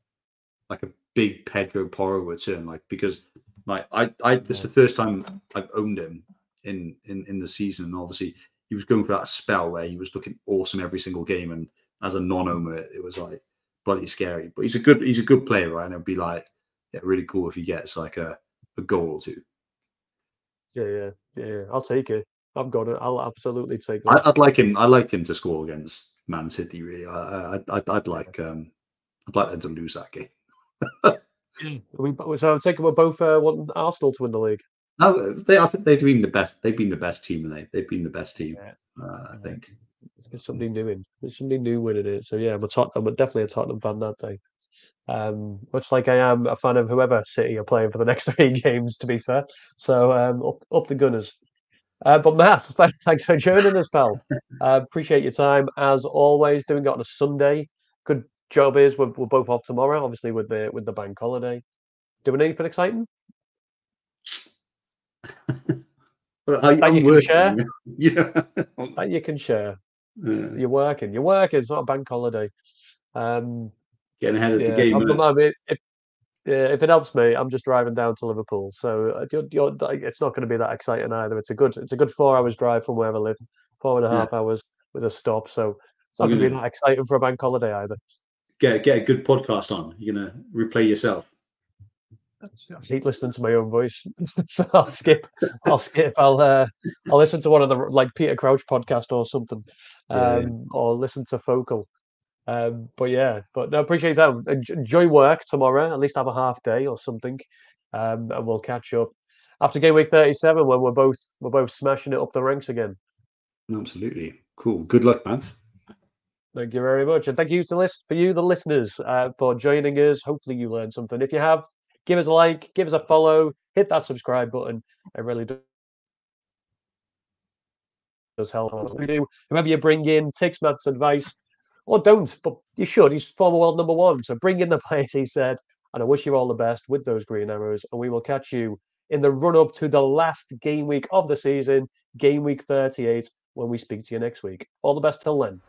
like a big Pedro Porro return, like because like I I this is the first time I've owned him in in in the season. And obviously, he was going for that spell where he was looking awesome every single game, and as a non-owner, it was like bloody scary. But he's a good he's a good player, right? And it'd be like yeah, really cool if he gets like a a goal or two. Yeah, yeah, yeah. I'll take it. I've got it. I'll absolutely take it. I, would like him. I like him to score against Man City. Really, I, I, I'd, I'd like, um, I'd like them to lose that game. we, so I'm taking we're both uh, wanting Arsenal to win the league. No, they are. They've been the best. They've been the best team, and they they've been the best team. Yeah. Uh, I think. There's something new in. There's something new winning it. So yeah, I'm a Tot- I'm definitely a Tottenham fan that day. Um, much like I am a fan of whoever City are playing for the next three games. To be fair, so um, up up the Gunners. Uh, but Matt, thanks for joining us, pal. Uh, appreciate your time as always. Doing it on a Sunday. Good job is we're, we're both off tomorrow, obviously with the with the bank holiday. Doing anything exciting? well, I, that you working. can share. yeah, that you can share. Yeah. You're working. You're working. It's not a bank holiday. Um, Getting ahead of yeah, the game. I'm, I mean, if, yeah, if it helps me, I'm just driving down to Liverpool, so uh, you're, you're, it's not going to be that exciting either. It's a good, it's a good four hours drive from where I live, four and a half yeah. hours with a stop. So it's not going to be that exciting for a bank holiday either. Get get a good podcast on. You're gonna replay yourself. I hate listening to my own voice, so I'll skip. I'll skip. I'll uh, I'll listen to one of the like Peter Crouch podcast or something, um, yeah. or listen to Focal. Um, but yeah, but no, appreciate that. Enjoy work tomorrow. At least have a half day or something, um, and we'll catch up. after game week 37 when we're both we're both smashing it up the ranks again. Absolutely. Cool. Good luck, man. Thank you very much. And thank you to list for you, the listeners, uh, for joining us. Hopefully you learned something. If you have, give us a like, give us a follow, hit that subscribe button. It really does help. We do. Whoever you bring in takes Matt's advice or don't, but you should. He's former world number one. So bring in the players, he said. And I wish you all the best with those green arrows. And we will catch you in the run up to the last game week of the season, game week 38, when we speak to you next week. All the best till then.